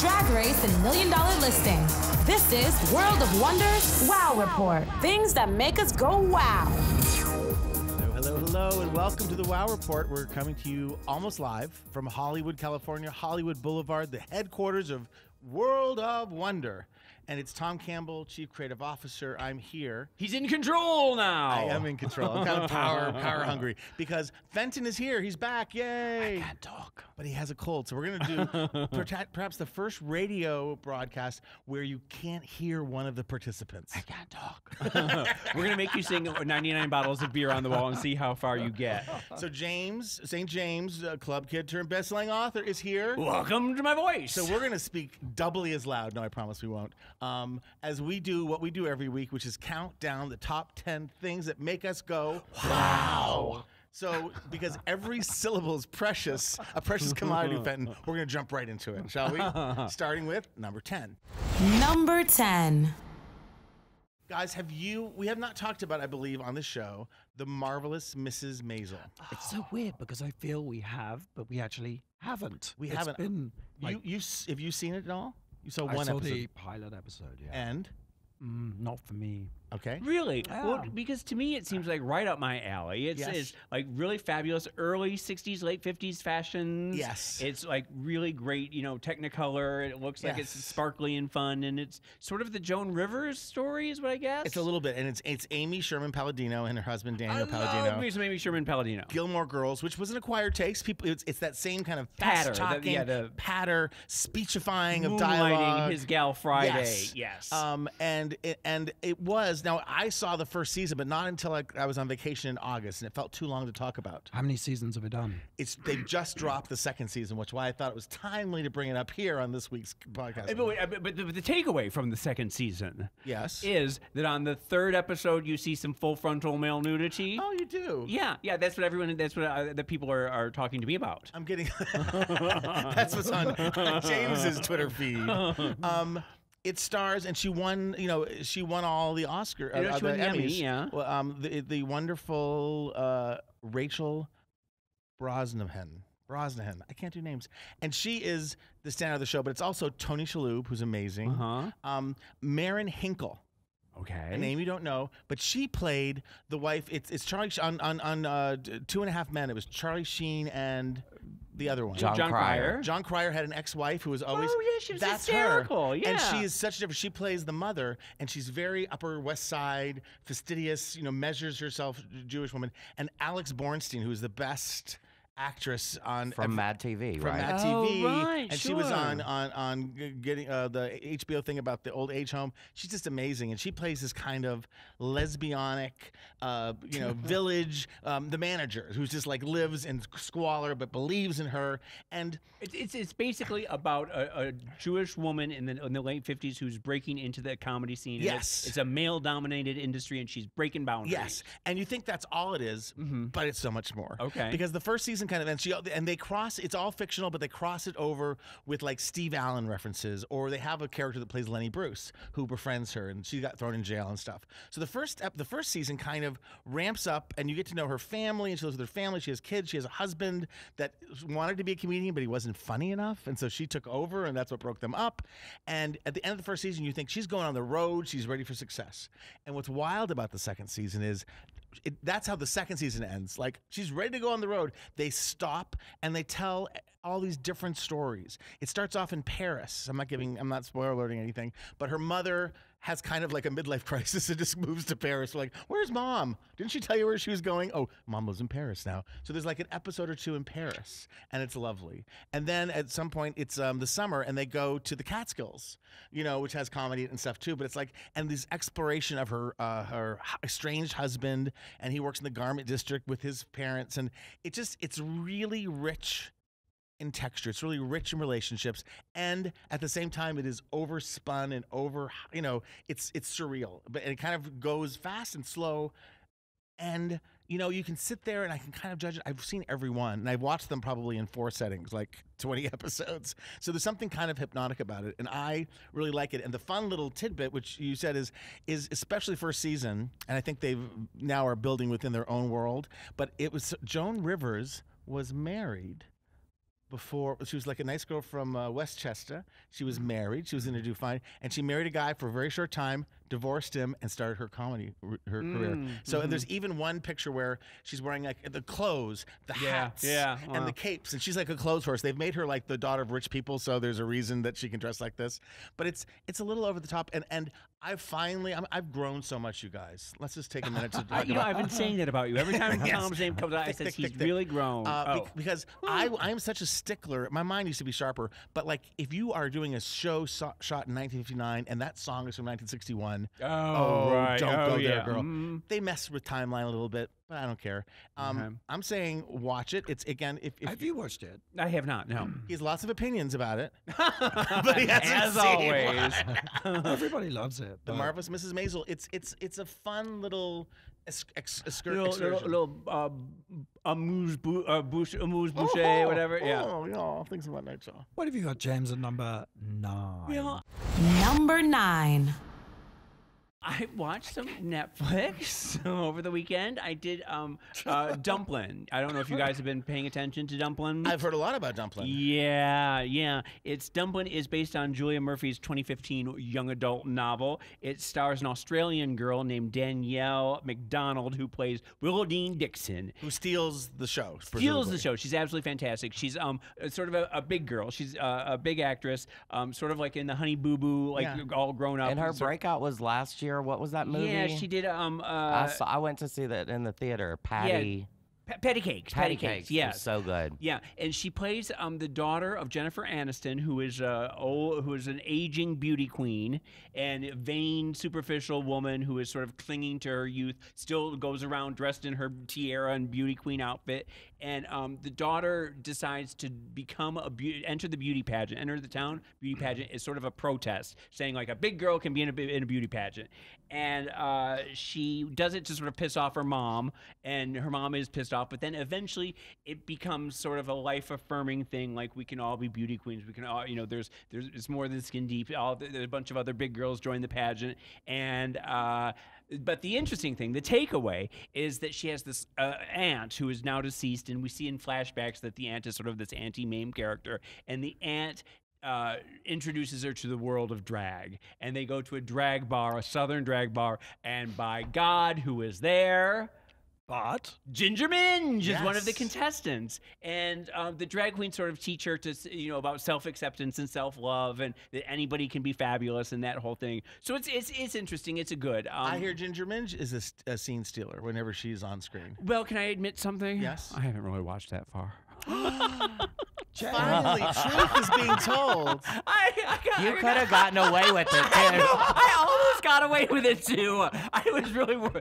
Drag Race and Million Dollar Listing. This is World of Wonders Wow Report. Things that make us go wow. Hello, hello, hello, and welcome to the Wow Report. We're coming to you almost live from Hollywood, California, Hollywood Boulevard, the headquarters of World of Wonder. And it's Tom Campbell, Chief Creative Officer. I'm here. He's in control now. I am in control. I'm kind of power power hungry because Fenton is here. He's back. Yay! I can't talk. But he has a cold, so we're going to do perhaps the first radio broadcast where you can't hear one of the participants. I can't talk. We're gonna make you sing 99 bottles of beer on the wall and see how far you get. So James, St. James, uh, club kid turned best-selling author, is here. Welcome to my voice. So we're going to speak doubly as loud. No, I promise we won't. Um, as we do what we do every week, which is count down the top 10 things that make us go, wow. So, because every syllable is precious, a precious commodity, Fenton, we're going to jump right into it, shall we? Starting with number 10. Number 10. Guys, have you, we have not talked about, I believe, on the show, the marvelous Mrs. Maisel. It's so weird because I feel we have, but we actually haven't. We It's haven't. Been like, you, you, s- have you seen it at all? You saw I one saw episode. the pilot episode. Yeah. And? Mm, not for me. Okay. Really? Well, because to me it seems like right up my alley. It's, Yes. it's like really fabulous early 60s, late 50s fashions. Yes. It's like really great, you know, Technicolor. It looks like it's sparkly and fun. And it's sort of the Joan Rivers story, is what I guess. It's a little bit, and it's it's Amy Sherman Palladino and her husband I Daniel love Palladino. me some Amy Sherman Palladino. Gilmore Girls, which was an acquired taste. People, it's, it's that same kind of Patter, fast the- talking, yeah, the- patter, speechifying of dialogue. his gal Friday. Yes. Yes. Um, and it, and it was now I saw the first season, but not until I, I was on vacation in August, and it felt too long to talk about. How many seasons have we done? It's they've just dropped the second season, which why I thought it was timely to bring it up here on this week's podcast. Uh, But, wait, uh, but, but the, the takeaway from the second season yes. is that on the third episode you see some full frontal male nudity. oh, you do. Yeah, yeah, that's what everyone, that's what uh, the people are, are talking to me about. I'm getting. That's what's on James's Twitter feed. Um, it stars, and she won. You know, she won all the Oscar, uh, You know, uh, she the won the Emmy, Emmys. yeah. Well, um, the the wonderful uh, Rachel Brosnahan. Brosnahan. I can't do names. And she is the star of the show, but it's also Tony Shalhoub, who's amazing. Uh-huh. Um, Marin Hinkle Okay. a name you don't know, but she played the wife. It's it's Charlie Sh- on on on uh, Two and a Half Men. It was Charlie Sheen and the other one. Jon, Jon Cryer. Cryer. Jon Cryer had an ex-wife who was always. Oh, yeah, she was that's hysterical, Her. And yeah. she is such a different. She plays the mother, and she's very Upper West Side, fastidious. You know, measures herself, Jewish woman. And Alex Borstein, who is the best actress on from Mad TV, from right? Mad Oh, TV, right, and she was on on on getting uh, the HBO thing about the old age home. She's just amazing, and she plays this kind of lesbianic, uh, you know, village um, the manager who's just like lives in squalor but believes in her, and It's, it's, it's basically about a, a Jewish woman in the, in the late 50s who's breaking into the comedy scene. Yes. It's, it's a male dominated industry and she's breaking boundaries. Yes, and you think that's all it is, but it's so much more. Okay. Because the first season kind of ends, she, and they cross. It's all fictional, but they cross it over with like Steve Allen references, or they have a character that plays Lenny Bruce who befriends her, and she got thrown in jail and stuff. So the first the first season kind of ramps up, and you get to know her family, and she lives with her family. She has kids. She has a husband that wanted to be a comedian, but he wasn't funny enough, and so she took over, and that's what broke them up. And at the end of the first season, you think she's going on the road. She's ready for success. And what's wild about the second season is it, that's how the second season ends. Like she's ready to go on the road. They stop and they tell all these different stories. It starts off in Paris. I'm not giving, I'm not spoiler alerting anything, but her mother has kind of like a midlife crisis and just moves to Paris. We're like, where's mom? Didn't she tell you where she was going? Oh, mom lives in Paris now. So there's like an episode or two in Paris, and it's lovely. And then at some point, it's um, the summer, and they go to the Catskills, you know, which has comedy and stuff too. But it's like, and this exploration of her uh, her estranged husband, and he works in the garment district with his parents, and it just it's really rich in texture. It's really rich in relationships, and at the same time, it is overspun and over. You know, it's it's surreal, but it kind of goes fast and slow, and you know, you can sit there and I can kind of judge it. I've seen every one, and I've watched them probably in four settings, like twenty episodes. So there's something kind of hypnotic about it, and I really like it. And the fun little tidbit, which you said is is especially first season, and I think they've now are building within their own world. But it was Joan Rivers was married before. She was like a nice girl from uh, Westchester. She was married. She was going to do fine, and she married a guy for a very short time, divorced him, and started her comedy her career. Mm, So there's even one picture where she's wearing like the clothes, the Yeah, hats, yeah, and the capes, and she's like a clothes horse. They've made her like the daughter of rich people, so there's a reason that she can dress like this. But it's it's a little over the top, and and I've finally I'm, I've grown so much, you guys. Let's just take a minute to I, you know. I've been saying that about you. Every time Yes. Tom's name comes out, I Thick, says thick, he's thick, really grown. Uh, oh. because I I am such a stickler. My mind used to be sharper, but like if you are doing a show so- shot in 1959 and that song is from 1961, Oh, right. don't Oh, go yeah. there, girl. Mm. They mess with timeline a little bit, but I don't care. Um, Okay. I'm saying watch it. It's again if, if Have you watched it? I have not. No. he has lots of opinions about it, but he hasn't As seen always. one. Everybody loves it. the but marvelous Mrs. Maisel. It's it's it's a fun little ex- ex- excur- little, little, excursion. little uh, amuse, bou- uh, bouche, amuse bouche, Oh, whatever. Yeah. Oh, yeah. Things about night show. What have you got, James, at number nine? Well, Number nine. I watched some Netflix over the weekend. I did um, uh, Dumplin. I don't know if you guys have been paying attention to Dumplin. I've heard a lot about Dumplin. Yeah, yeah. It's Dumplin is based on Julie Murphy's 2015 young adult novel. It stars an Australian girl named Danielle Macdonald who plays Willowdean Dickson. Who steals the show? Steals presumably. the show. She's absolutely fantastic. She's um sort of a, a big girl. She's uh, a big actress. Um, sort of like in the Honey Boo Boo, like Yeah. all grown up. And her breakout was last year. What was that movie? Yeah, she did. Um, uh, I saw. I went to see that in the theater. Patty. Pa- Patty Cakes. Patty Patty Cakes. Cakes. Yes. so good. Yeah, and she plays um, the daughter of Jennifer Aniston, who is a old, who is an aging beauty queen and a vain, superficial woman who is sort of clinging to her youth. Still goes around dressed in her tiara and beauty queen outfit, and um, the daughter decides to become a beauty, enter the beauty pageant, enter the town beauty pageant is sort of a protest, saying like a big girl can be in a in a beauty pageant, and uh, she does it to sort of piss off her mom, and her mom is pissed off. But then eventually it becomes sort of a life affirming thing, like we can all be beauty queens. We can all, you know, there's there's it's more than skin deep. All there's a bunch of other big girls join the pageant, and. Uh, but the interesting thing, the takeaway, is that she has this uh, aunt who is now deceased, and we see in flashbacks that the aunt is sort of this Auntie Mame character, and the aunt uh, introduces her to the world of drag. And they go to a drag bar, a southern drag bar, and by God, who is there? But Ginger Minj is one of the contestants, and um, the drag queen sort of teach her to, you know, about self-acceptance and self-love, and that anybody can be fabulous, and that whole thing. So it's it's it's interesting. It's a good. Um, I hear Ginger Minj is a, a scene stealer whenever she's on screen. Well, can I admit something? Yes. I haven't really watched that far. Finally, truth is being told. I, I got, You could have gotten away with it I, know, too. I almost got away with it too. I was really. wor-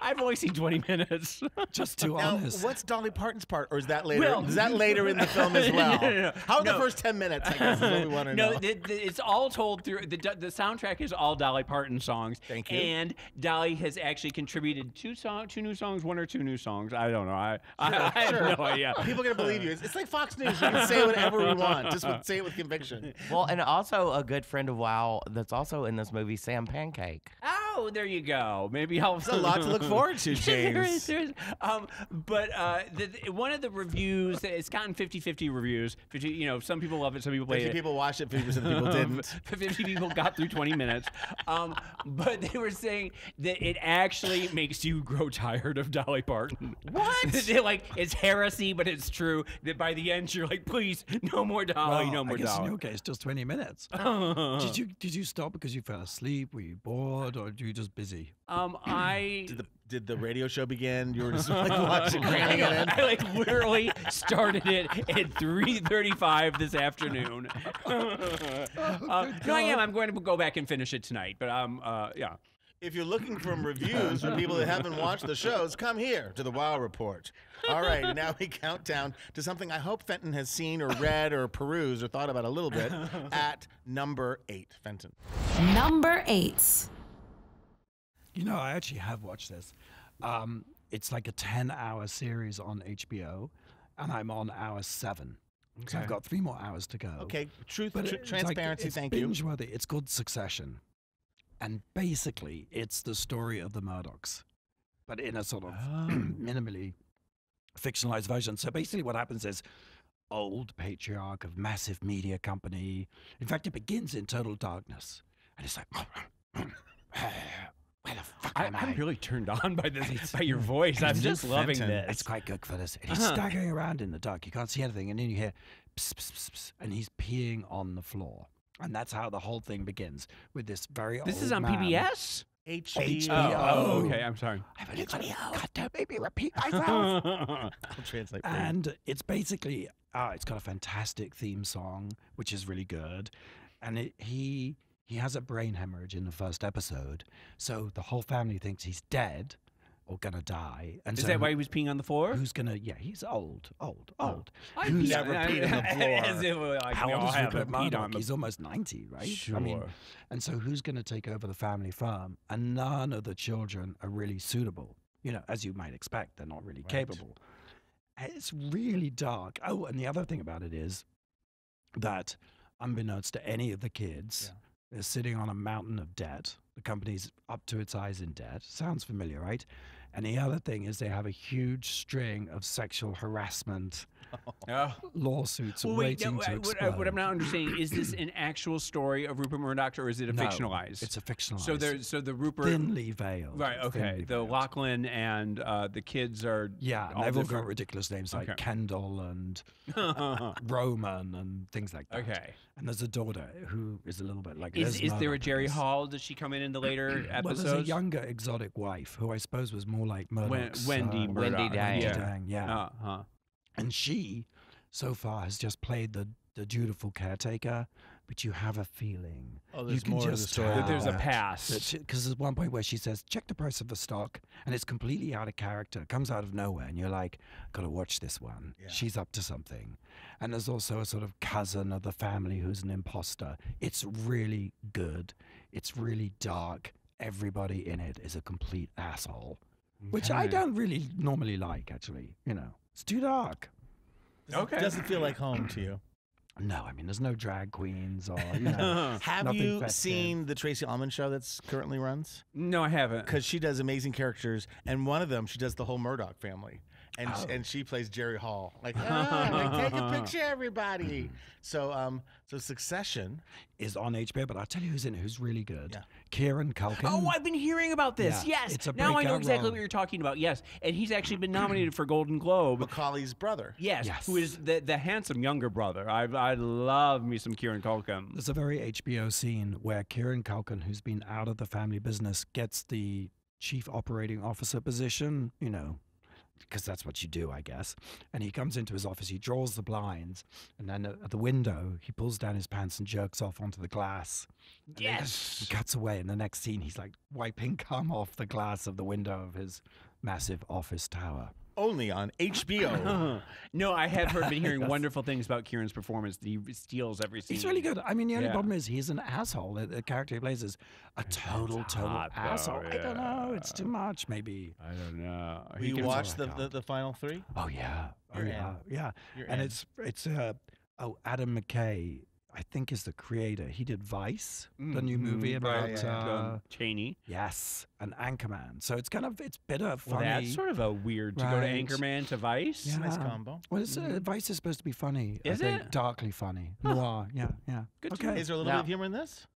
I've only seen 20 minutes. just too Now, honest. what's Dolly Parton's part, or is that later? Well- is that later in the film as well? No, no, no. How are the first ten minutes? I guess is what we want to no, know. the, the, it's all told through the the soundtrack is all Dolly Parton songs. Thank you. And Dolly has actually contributed two song, two new songs, one or two new songs. I don't know. I I, I Sure. have no idea. People are gonna believe you. It's, it's like Fox News. We can say whatever we want. Just with, say it with conviction. Well, and also a good friend of WoW that's also in this movie, Sam Pancake. Oh, there you go. Maybe I'll. There's a lot to look forward to, there is, James. there is. Um, but uh, the, the- one of the reviews, it's gotten 50-50 reviews. 50, you know, some people love it, some people hate Fifty it. people watched it. Fifty percent of people didn't. 50 people got through 20 minutes. Um, but they were saying that it actually makes you grow tired of Dolly Parton. What? Like, it's heresy, but it's true. That by the end, you're like, please, no more Dolly, Well, no more I guess in Dolly. your case, just 20 minutes. did you did you stop because you fell asleep? Were you bored, or were you just busy? Um, I. Did the did the radio show begin? You were just like watching, cramming it in. I like literally started it at 3:35 this afternoon. Uh, no, I am. I'm going to go back and finish it tonight. But um, uh, yeah. If you're looking for reviews from people that haven't watched the shows, come here to the Wow Report. All right, now we count down to something I hope Fenton has seen or read or perused or thought about a little bit at number eight. Fenton. Number eight. You know, I actually have watched this. Um, it's like a 10 hour series on HBO, and I'm on hour seven. So I've got three more hours to go. Okay, truth, But tr- it- it's like- transparency. it's thank you. binge-worthy. It's called Succession, and basically, it's the story of the Murdochs, but in a sort of minimally fictionalized version. So basically, what happens is old patriarch of massive media company. In fact, it begins in total darkness, and it's like, where the fuck I, am I? I'm really turned on by this, by your voice. I'm just loving this. It's quite good for this. And he's Uh-huh. staggering around in the dark. You can't see anything, and then you hear, pss, pss, pss, and he's peeing on the floor. And that's how the whole thing begins with this very This is on man. PBS. HBO. HBO. oh, okay. I'm sorry. I've only got God, don't make me repeat myself. I'll translate. and it's basically uh, it's got a fantastic theme song which is really good and it, he he has a brain hemorrhage in the first episode so the whole family thinks he's dead or gonna die and Is so that who- why he was peeing on the floor? who's gonna yeah he's old old oh. old I who's pee- never peed on the floor? As if, like, how old is Rupert Murdoch? He's almost 90, right? Sure. I mean, and so who's to take over the family farm? And none of the children are really suitable. You know, as you might expect, they're not really Right. capable. It's really dark. Oh, and the other thing about it is that, unbeknownst to any of the kids, they're sitting on a mountain of debt. The company's up to its eyes in debt. Sounds familiar, right? And the other thing is they have a huge string of sexual harassment. lawsuits Well, wait, waiting no, to explode. what, I- what I'm not understanding is this an actual story of Rupert Murdoch or is it a No, fictionalized? It's a fictionalized. so there, so the Rupert, thinly veiled. right? Okay, the veiled. Lachlan and uh, the kids are Yeah, all they've all got ridiculous names like Okay. Kendall and Roman and things like that. okay. And there's a daughter who is a little bit like. Is, is there a Jerry. Hall? Does she come in in the later Well, episodes? there's a younger exotic wife who I suppose was more like Wen- Murdoch's. Wendi uh, Murdoch. Wendi Deng. Yeah. Deng, yeah. Uh, huh. And she, so far, has just played the the dutiful caretaker, but you have a feeling. Oh, you there's can more to the story That there's a that. past. Because there's one point where she says, check the price of the stock, and it's completely out of character, comes out of nowhere, and you're like, gotta watch this one. Yeah. She's up to something. And there's also a sort of cousin of the family who's an imposter. It's really good. It's really dark. Everybody in it is a complete asshole, which I don't really normally like, actually. You know, it's too dark. Okay. Doesn't feel like home to you. No, I mean, there's no drag queens or, you know. Have Nothing you festive. seen the Tracey Ullman show that's currently runs? no, I haven't. Because she does amazing characters, and one of them she does the whole Murdoch family, and Oh. and she plays Jerry Hall. Like, ah, like, take a picture, everybody. So um, so Succession. is on HBO, but I'll tell you who's in it who's really good. Yeah. Kieran Culkin. Oh, I've been hearing about this. Yeah, yes. it's a now I know exactly role. what you're talking about. Yes. And he's actually been nominated for Golden Globe. Macaulay's brother. Yes, Yes. Who is the, the handsome younger brother. I, I love me some Kieran Culkin. There's a very HBO scene where Kieran Culkin, who's been out of the family business, gets the chief operating officer position, you know, because that's what you do, I guess. And he comes into his office, he draws the blinds, and then at the window, he pulls down his pants and jerks off onto the glass. Yes. He cuts away, and the next scene, he's like wiping cum off the glass of the window of his massive office tower. Only on HBO. no, I have heard, been hearing Yes. wonderful things about Kieran's performance. That he steals every scene. He's really good. I mean, the only Yeah. problem is he's an asshole. The, the character he plays is a total, total hot, though, asshole. I don't know. It's too much, maybe. I don't know. Will He you can- watch the, the, the final three? Oh yeah. Oh You're in. yeah. Yeah. You're and in. it's it's uh oh Adam McKay. I think is the creator. He did Vice, the new movie Mhm, about right, yeah, uh, um, Cheney. yes, and Anchorman. So it's kind of it's bitter, Well, funny. that's sort of a weird to go to Right. Anchorman to Vice. It's a nice combo. well, it's, uh, Vice is supposed to be funny. Is I think it? darkly funny, noir. Yeah, yeah. Good okay. Is there a little Now- bit of humor in this?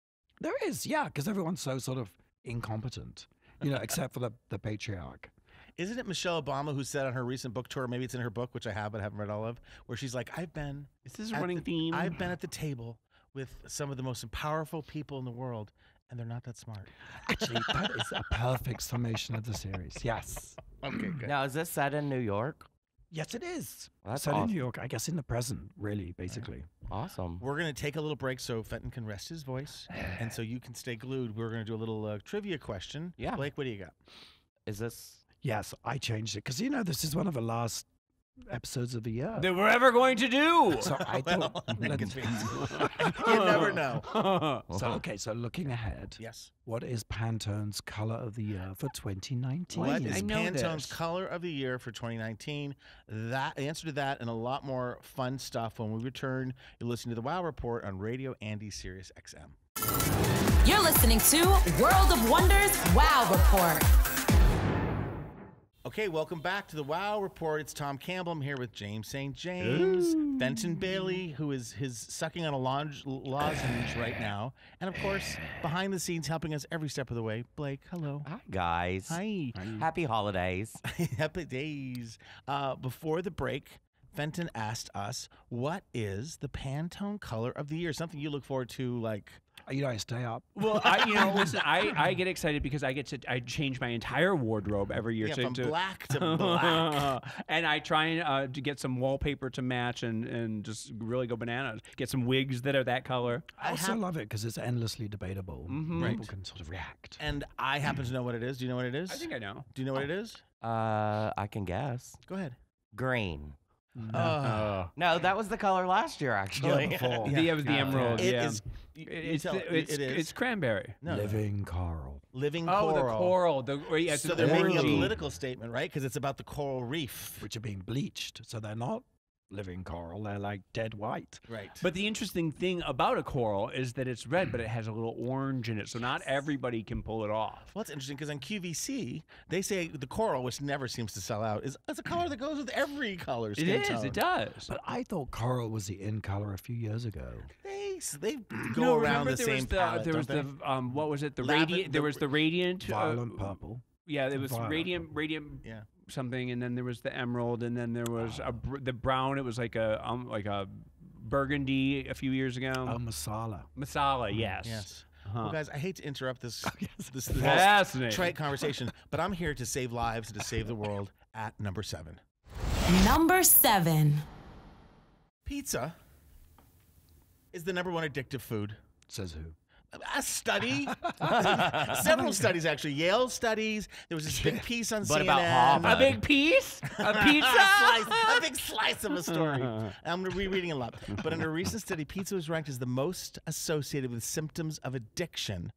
There is, yeah, because everyone's so sort of incompetent, you know, except for the, the patriarch. Isn't it Michelle Obama who said on her recent book tour, maybe it's in her book, which I have but I haven't read all of, where she's like, I've been This Is this a at running the- theme? I've been at the table with some of the most powerful people in the world, and they're not that smart. Actually, that is a perfect summation of the series. Yes. Okay, good. Now, is this set in New York? Yes, it is. Well, that's Set in awesome. New York, I guess in the present, really, basically. Awesome. We're going to take a little break so Fenton can rest his voice, and so you can stay glued. We're going to do a little uh, trivia question. Yeah. Blake, what do you got? Is this? Yes, I changed it because you know this is one of the last episodes of the year. that we're ever going to do. so I Well, thought. that let's- confuses you never know. so okay, so looking ahead, Yes. what is Pantone's color of the year for 2019? What I know Pantone's this. color of the year for 2019? That the answer to that and a lot more fun stuff when we return. You're listening to the Wow Report on Radio Andy Sirius XM. You're listening to World of Wonders Wow Report. Okay, welcome back to the Wow Report. It's Tom Campbell. I'm here with James St. James, Fenton Bailey, who is his sucking on a lodge, lozenge right now, and of course, behind the scenes, helping us every step of the way, Blake. Hello. Hi, guys. Hi. Happy holidays. Happy days. Uh, before the break, Fenton asked us, "What is the Pantone color of the year? Something you look forward to, like." You know, I stay up. Well, I, you know, listen, I, I get excited because I get to I change my entire wardrobe every year. Yeah, to, from to- black to black. and I try and uh, to get some wallpaper to match and, and just really go bananas. Get some wigs that are that color. I also love it because it's endlessly debatable. Mhm. People Right. can sort of react. And I happen to know what it is. Do you know what it is? I think I know. Do you know what it is? Uh, I can guess. Go ahead. Green. Uh, No, that was the color last year, actually. before. The, it was the Yeah. emerald. It yeah. is- you- you It's, tell- it's, it is. it's cranberry. no, no. Living coral. living Oh, coral. the coral. The, or, yeah, so an they're making a political statement, right? Because it's about the coral reef. which are being bleached. So they're not living coral, they're like dead white. Right. But the interesting thing about a coral is that it's red, but it has a little orange in it, so not everybody can pull it off. well, it's interesting because on QVC they say the coral, which never seems to sell out, is it's a color that goes with every color. It skin is. tone. It does. But I thought coral was the in color a few years ago. They they go no, around the there same was the, palette, there was don't the um what was it the Laven- radiant there was the radiant uh, Violent purple. yeah it was violet radiant purple. radiant Yeah. Something and then there was the emerald and then there was a br- the brown it was like a um like a burgundy a few years ago Oh, Marsala. Marsala yes? Yes. Uh-huh. Well, guys, I hate to interrupt this this, this Fascinating. trite conversation, but I'm here to save lives and to save the world at number seven. Number seven. Pizza is the number one addictive food. Says who? A study, several studies actually. Yale studies. There was this big piece on What CNN. about Harvard? a big piece a pizza slice, a big slice of a story. I'm rereading a lot. But in a recent study, pizza was ranked as the most associated with symptoms of addiction,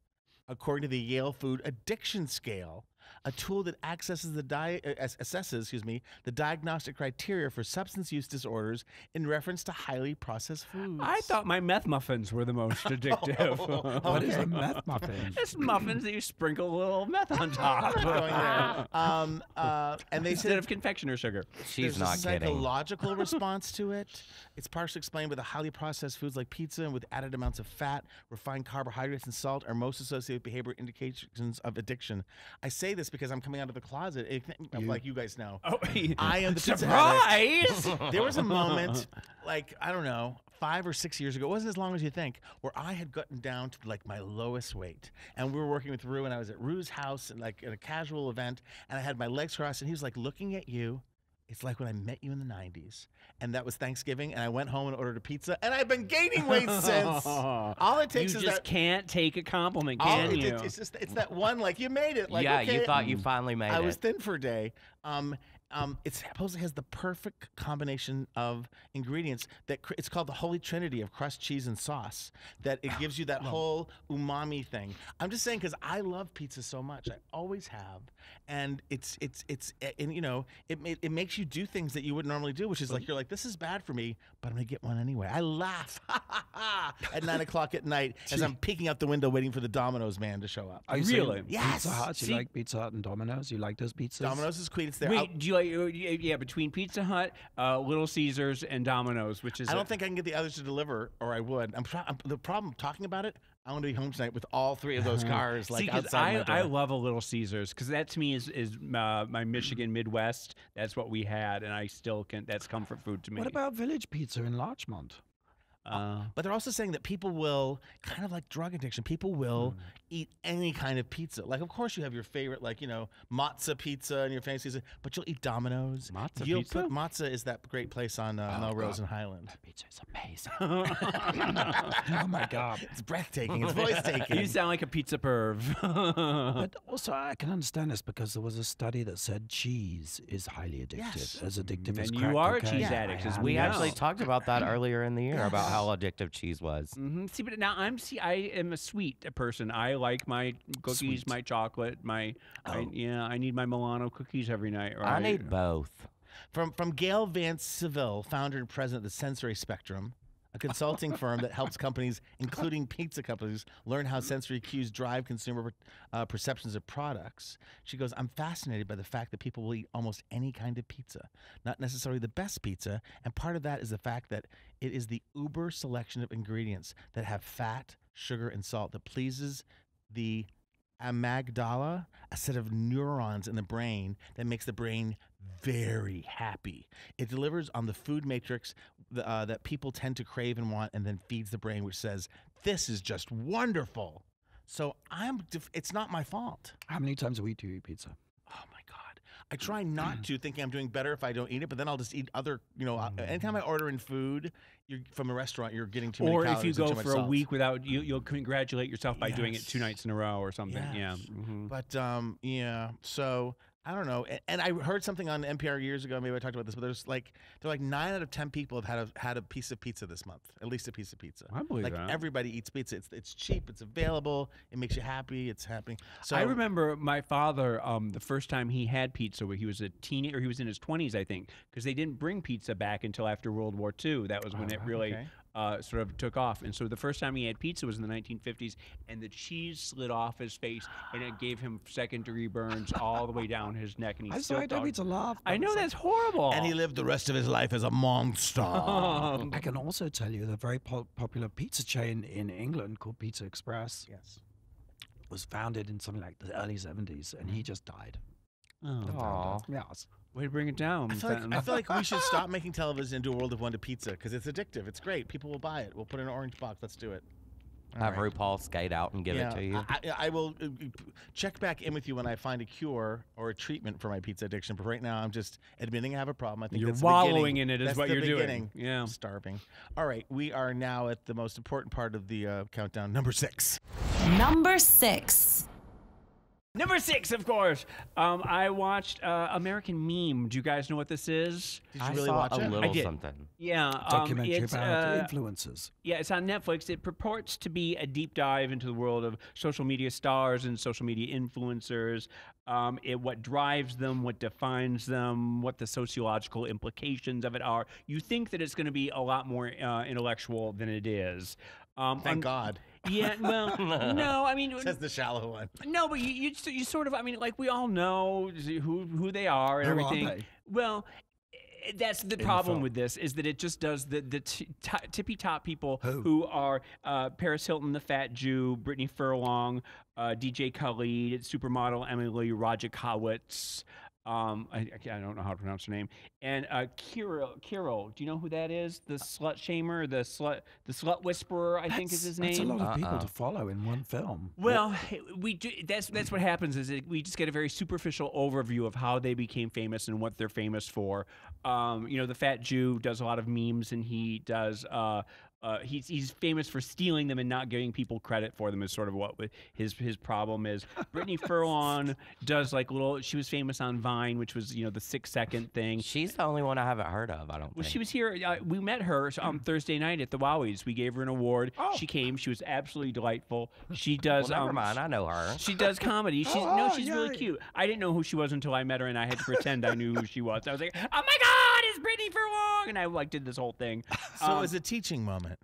according to the Yale Food Addiction Scale, a tool that accesses the di- uh, assesses, excuse me, the diagnostic criteria for substance use disorders in reference to highly processed foods. I thought my meth muffins were the most addictive. What is a meth muffin? It's muffins that you sprinkle a little meth on top going there. Um, uh, and they instead said of confectioner sugar. She's There's not a kidding. psychological response to it. It's partially explained by the highly processed foods like pizza and with added amounts of fat, refined carbohydrates, and salt are most associated with behavior indications of addiction. I say this because I'm coming out of the closet, it- like you guys know. Oh, I am the surprise! There was a moment, like I don't know, five or six years ago. It wasn't as long as you think, where I had gotten down to like my lowest weight, and we were working with Rue, and I was at Rue's house, and like at a casual event, and I had my legs crossed, and he was like looking at you. It's like when I met you in the '90s, and that was Thanksgiving, and I went home and ordered a pizza, and I've been gaining weight since. All it you takes just is that. You just can't take a compliment, all can it- you? it's, it's just it's that one like you made it. Like yeah, okay, you thought you finally made I it. I was thin for a day. Um, um, it supposedly has the perfect combination of ingredients that cr- it's called the holy trinity of crust, cheese, and sauce. That it gives you that whole umami thing. I'm just saying because I love pizza so much. I always have, and it's it's it's and you know it it makes you do things that you wouldn't normally do, which is like you're like this is bad for me, but I'm gonna get one anyway. I laugh at nine o'clock at night as I'm peeking out the window waiting for the Domino's man to show up. Are Really? Yes. Pizza Hut. You like Pizza Hut and Domino's? You like those pizzas? Domino's is queen. It's there. Wait, do you like? uh, Yeah, between Pizza Hut, uh, Little Caesars, and Domino's, which is I don't think I can get the others to deliver, or I would. I'm, I'm the problem talking about it. I want to be home tonight with all three of those cars, like See, 'cause outside my I, I love a Little Caesars because that to me is is uh, my Michigan Midwest. That's what we had, and I still can. That's comfort food to me. What about Village Pizza in Larchmont? Uh, But they're also saying that people will, kind of like drug addiction, people will Hmm. Eat any kind of pizza. Like, of course, you have your favorite, like, you know, Mozza pizza and your fancy pizza, but you'll eat Domino's. Mozza you'll pizza? Put, Mozza is that great place on uh, Oh, Melrose God. and Highland. That pizza is amazing. oh my god! It's breathtaking. It's voice taking. you sound like a pizza perv. But also, I can understand this because there was a study that said cheese is highly addictive, Yes. as addictive as And crack you are a cheese Yeah, addict, I as am. we we actually talked about that earlier in the year about how addictive cheese was. hmm See, but now I'm see. I am a sweet person. I like my cookies, Sweet. my chocolate, my. I, Oh. yeah, I need my Milano cookies every night. Right? I need both. From from Gail Vance Civille, founder and president of the Sensory Spectrum, a consulting firm that helps companies, including pizza companies, learn how sensory cues drive consumer uh, perceptions of products. She goes, I'm fascinated by the fact that people will eat almost any kind of pizza, not necessarily the best pizza. And part of that is the fact that it is the uber selection of ingredients that have fat, sugar, and salt that pleases the amygdala, a set of neurons in the brain that makes the brain very happy. It delivers on the food matrix uh, that people tend to crave and want, and then feeds the brain, which says, "This is just wonderful." So I'm. It's not my fault. How many times a week do you eat pizza? I try not to, thinking I'm doing better if I don't eat it, but then I'll just eat other. You know, uh, anytime I order in food, you're from a restaurant, you're getting too many Or if you go for a week without, you, you'll congratulate yourself by doing it two nights in a row or something. Yeah. Yes. mhm. But um, yeah. So I don't know. And I heard something on NPR years ago. Maybe I talked about this, but there's like they're like nine out of ten people have had a had a piece of pizza this month. At least a piece of pizza. I believe like that. everybody eats pizza. It's it's cheap. It's available. It makes you happy. It's happening. So I remember my father, um, the first time he had pizza, where he was a teenager, or he was in his 20s, I think, because they didn't bring pizza back until after World War II. That was when it really okay. Uh, sort of took off. And so the first time he had pizza was in the 1950s, and the cheese slid off his face, and it gave him second degree burns all the way down his neck. And he I'm still sorry, I don't talked- mean to laugh. I know that's horrible. And he lived the rest of his life as a monster. I can also tell you the very po- popular pizza chain in England called Pizza Express yes. was founded in something like the early 70s, and he just died. Oh, The Aw. founder. Yes. Way to bring it down. I feel, like, I feel like we should stop making television into a world of wonder pizza because it's addictive. It's great. People will buy it. We'll put it in an orange box. Let's do it. All Have right. RuPaul skate out and give yeah, it to you. I, I I will uh, uh, check back in with you when I find a cure or a treatment for my pizza addiction. But right now, I'm just admitting I have a problem. I think You're that's wallowing beginning. in it is That's what the you're doing. Yeah. I'm starving. All right, we are now at the most important part of the uh, countdown, number six. Number six. Number six, of course. Um, I watched uh, American Meme. Do you guys know what this is? Did you I really saw watch a it? little did. something. Yeah, um, Documentary it's, about uh, influencers. Yeah, it's on Netflix. It purports to be a deep dive into the world of social media stars and social media influencers. Um, it, what drives them, what defines them, what the sociological implications of it are. You think that it's going to be a lot more uh, intellectual than it is. Um, Thank un- God, Yeah, well, no, I mean, says the shallow one. no, but you, you you sort of I mean like we all know who who they are and Who are everything. they? Well, eh, that's the the problem film. with this is that it just does the the t- t- tippy top people Who? are uh, Paris Hilton, the Fat Jew, Brittany Furlan, uh, DJ Khaled, supermodel Emily Ratajkowicz. Um, I, I don't know how to pronounce her name. And uh, Kirill, Kirill, do you know who that is? The slut shamer, the slut, the slut whisperer. I think is his name. That's name. a lot of people Uh-uh. to follow in one film. Well, we do. That's that's what happens. Is it, we just get a very superficial overview of how they became famous and what they're famous for. Um, you know, the Fat Jew does a lot of memes, and he does. Uh, uh, he's he's famous for stealing them and not giving people credit for them. Is sort of what his his problem is. Brittany Furlan does like little. She was famous on Vine, which was you know the six second thing. She's the only one I haven't heard of. I don't Well, think. she was here. Uh, we met her on Thursday night at the Wowies. We gave her an award. She came. She was absolutely delightful. She does. well, never um, mind. I know her. she does comedy. She's no, Oh, she's really cute. I didn't know who she was until I met her, and I had to pretend I knew who she was. I was like, "Oh my God, it's Brittany Furlan!" And I like did this whole thing. So Um, it was a teaching moment.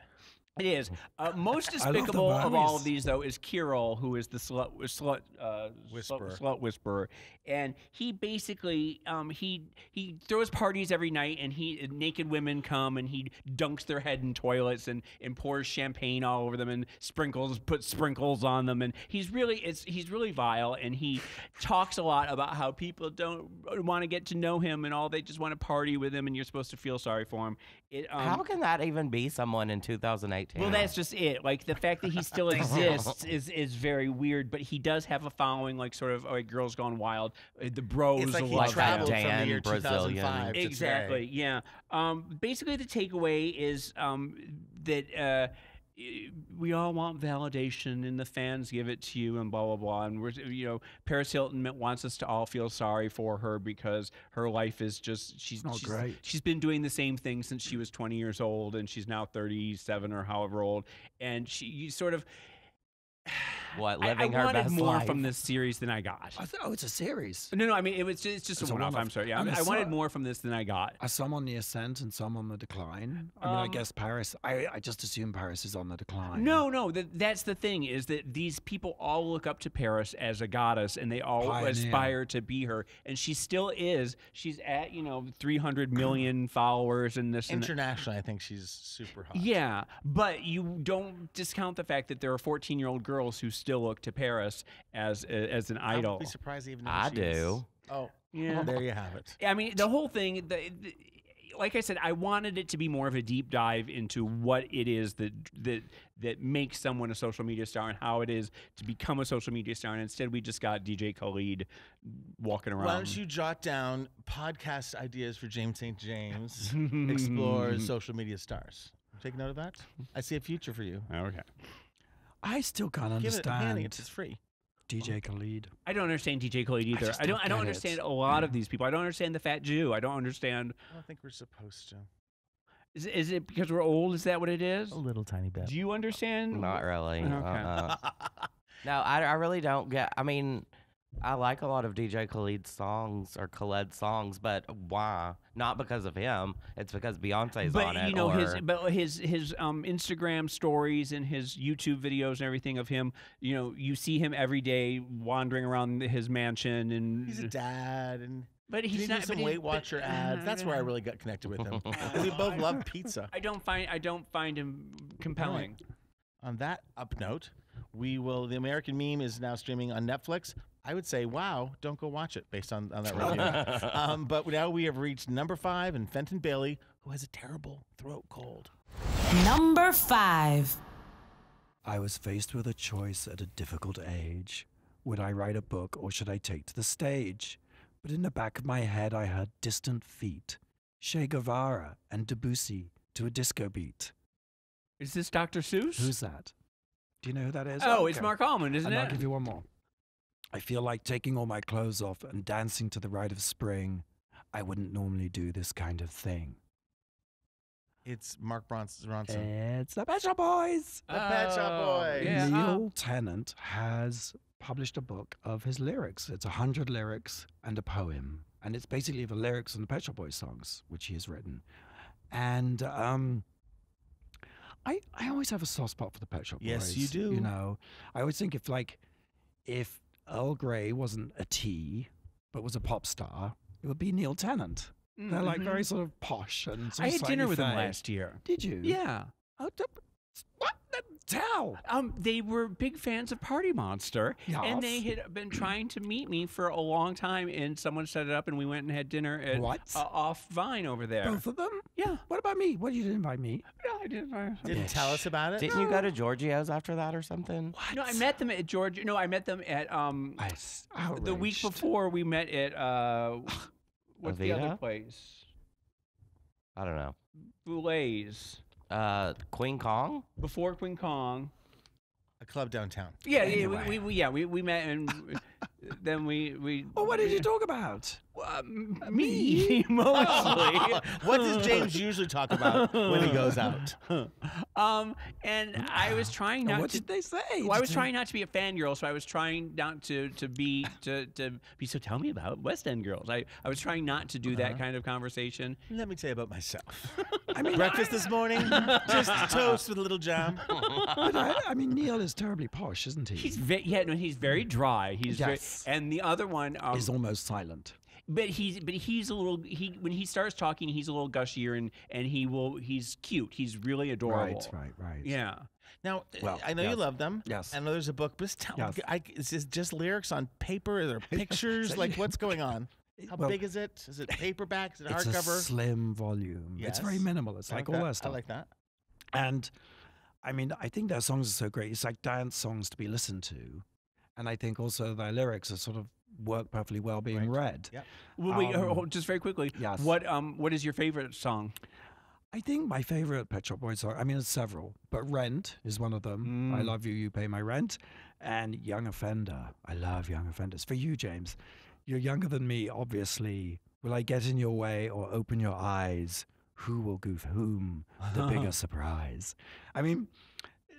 It is uh, most I love the despicable of all of these, though, is Kirill, who is the slut slut uh, Whisperer. Slut, slut whisperer, and he basically um, he he throws parties every night, and he naked women come, and he dunks their head in toilets, and, and pours champagne all over them, and sprinkles puts sprinkles on them, and he's really it's he's really vile, and he talks a lot about how people don't want to get to know him, and all they just want to party with him, and you're supposed to feel sorry for him. It, um, How can that even be someone in 2018? well, that's just it. Like the fact that he still exists is is very weird. But he does have a following, like sort of like Girls Gone Wild, uh, the Bros. It's like he love that traveled from the Dan year Bilzerian. 2005. Exactly. Yeah. Um, basically, the takeaway is um, that. Uh, y- we all want validation, and the fans give it to you, and blah blah blah. And we're, you know, Paris Hilton wants us to all feel sorry for her because her life is just she's not she's, great. she's been doing the same thing since she was 20 years old, and she's now 37 or however old, and she you sort of. What I- living I, her wanted best more life. from this series than I got. I th- oh, it's a series. No, no, I mean it was just, it's just It's a a one-off. one-off. I'm sorry. Yeah, I, I I wanted more from this than I got. Are some on the ascent and some on the decline? I mean, I Um, guess Paris. I, I just assume Paris is on the decline. No, no, that, that's the thing is that these people all look up to Paris as a goddess and they all Pioneer. aspire to be her. And she still is. She's at, you know, 300 million followers and this and. Internationally, I think she's super hot. Yeah, but you don't discount the fact that there are 14 year old girls who still look to Paris as uh, as an I idol. would be surprised even I who is. do. Oh, Yeah. there you have it. I mean, the whole thing. The, the, like I said, I wanted it to be more of a deep dive into what it is that that that makes someone a social media star and how it is to become a social media star. And instead, we just got DJ Khaled walking around. Why don't you jot down podcast ideas for James St. James explores social media stars? Take note of that. I see a future for you. Okay. I still can't Give it understand penny. It's free. DJ Khaled. I don't understand DJ Khaled either. just I don't. don't I don't get it. understand a lot of these people. I don't understand the Fat Jew. I don't understand. I don't think we're supposed to. Is, is it because we're old? Is that what it is? A little tiny bit. Do you understand? Not really. Okay. uh-uh. No, I, I really don't get. I mean, I like a lot of DJ Khaled's songs or Khaled songs, but why? Not because of him. It's because Beyonce's but on it. you know his but his his um Instagram stories and his YouTube videos and everything of him. You know, you see him every day wandering around his mansion and. He's a dad, and but Did he's he not. do some but he- Weight but- Watcher ads. That's where I really got connected with him. we both love pizza. I don't find I don't find him compelling. On that up note, we will. The American Meme is now streaming on Netflix. I would say, wow, don't go watch it based on, on that review. um, but now we have reached number five, and Fenton Bailey, who has a terrible throat cold. Number five. I was faced with a choice at a difficult age. Would I write a book or should I take to the stage? But in the back of my head, I heard distant feet Che Guevara and Debussy to a disco beat. Is this Dr. Seuss? Who's that? Do you know who that is? oh, it's Mark Allman, isn't and it? I'll give you one more. I feel like taking all my clothes off and dancing to the rite of spring. I wouldn't normally do this kind of thing. It's Mark Bronson. Ronson. It's the Pet Shop Boys. The Pet Shop Oh, Boys. Yeah, Neil Tennant has published a book of his lyrics. It's a hundred lyrics and a poem, and it's basically the lyrics on the Pet Shop Boys songs, which he has written. And um, I I always have a soft spot for the Pet Shop Boys. Yes, Boys. you do. You know, I always think if like if Earl Grey wasn't a tea but was a pop star, it would be Neil Tennant. They're like Mhm. very sort of posh and. I had dinner with him last year. Did you? Yeah. Oh, d- what? Tell. Um, they were big fans of Party Monster, and they had been trying to meet me for a long time. And someone set it up, and we went and had dinner at What? uh, off Vine over there. Both of them? Yeah, What about me? What you didn't invite me? yeah, I did. I- Didn't tell us about it. Didn't you go to Giorgio's after that or something? What? No, I met them at Georgia. No, I met them at um the week before. We met at uh, what's the other place? I don't know. Boulez. Uh, Queen Kong? Before Queen Kong. A club downtown. Yeah, Anyway. yeah, we, we, we yeah we, we met and then we we. Oh, what did you talk about? Uh, me mostly. what does James usually talk about when he goes out? um, and I was trying And not what to. did they say? well, I was trying not to be a fangirl, so I was trying not to to be to to be. So tell me about West End girls. I I was trying not to do that kind of conversation. Let me tell you about myself. I mean, Breakfast this morning, just toast with a little jam. but I, I mean, Neil is terribly posh, isn't he? He's very yeah no he's very dry. He's Yes. very, and the other one um, He's almost silent. But he's but he's a little he when he starts talking he's a little gushier and and he will he's cute. He's really adorable. Right, right, right. Yeah. Now, Well, I know you love them. Yes. I know there's a book, but just tell Yes. I, is this just lyrics on paper? Are there pictures? like, what's going on? How Well, big is it? Is it paperback? Is it It's a hardcover? slim volume. It's very Yes. minimal. It's like like all that. that stuff. I like that. And I mean, I think their songs are so great. It's like dance songs to be listened to. And I think also their lyrics are sort of work perfectly well being read. Yep. Well, wait, Um, just very quickly. yes. What um what is your favorite song? I think my favorite Pet Shop Boys song, I mean, it's several, but Rent is one of them. I Mm. Love You, You Pay My Rent. And Young Offender. I love Young Offenders. For you, James, you're younger than me, obviously. Will I get in your way or open your eyes? Who will goof whom? The bigger surprise. I mean,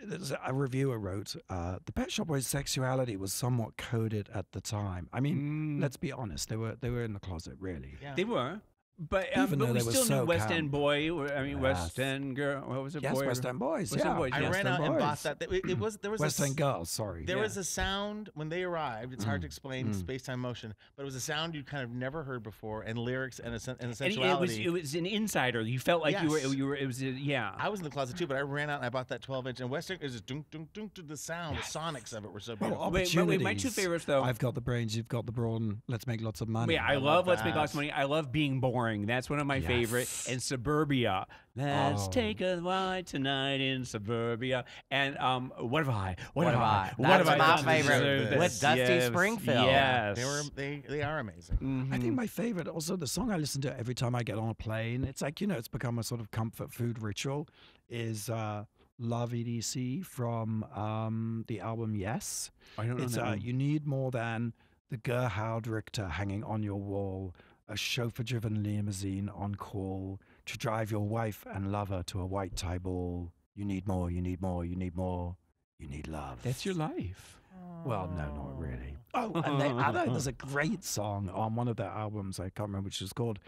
there's a reviewer wrote, uh, the Pet Shop Boys' sexuality was somewhat coded at the time. I mean, Mm. let's be honest, they were they were in the closet, really. Yeah. They were. But, um, Even but we they were still so knew West. End Boy. I mean, West End Girl. What was it? Yes, boy West End Boys. West yeah. End Boys, I yes. ran West out End and bought Boys. that. It, it was there was West a, End Girls, sorry. There Yeah. was a sound when they arrived. It's hard to Mm. explain Mm. space time motion, but it was a sound you'd kind of never heard before, and lyrics and a, sen- and a And it- sensuality. it was it was an insider. You felt like you were you were it was a, yeah. I was in the closet too, but I ran out and I bought that 12 inch. And West End is just dunk dunk dunk. The sound, the sonics of it were so Well, beautiful. Wait, wait, wait, my two favorites, though- I've got the brains, you've got the brawn. Let's make lots of money. Yeah, I, love love Let's Make. Lots of Money. I love Being Boring. That's one of my favorite. Yes. And Suburbia. Let's Oh. take a ride tonight in Suburbia. And um, what have I? What, What have Have I? I? What That's have my done to favorite with? Dusty Yes, Springfield. Yes. They were they they are amazing. I Mhm. think my favorite, also the song I listen to every time I get on a plane, it's like, you know, it's become a sort of comfort food ritual, is uh, Love EDC from um, the album Yes. I don't know It's that uh. You need more than the Gerhard Richter hanging on your wall, a chauffeur driven limousine on call to drive your wife and lover to a white tie ball. You need more, you need more, you need more, you need love. That's your life. Well, no, not really. Oh, and they, I know there's a great song on one of their albums. I can't remember which it's called,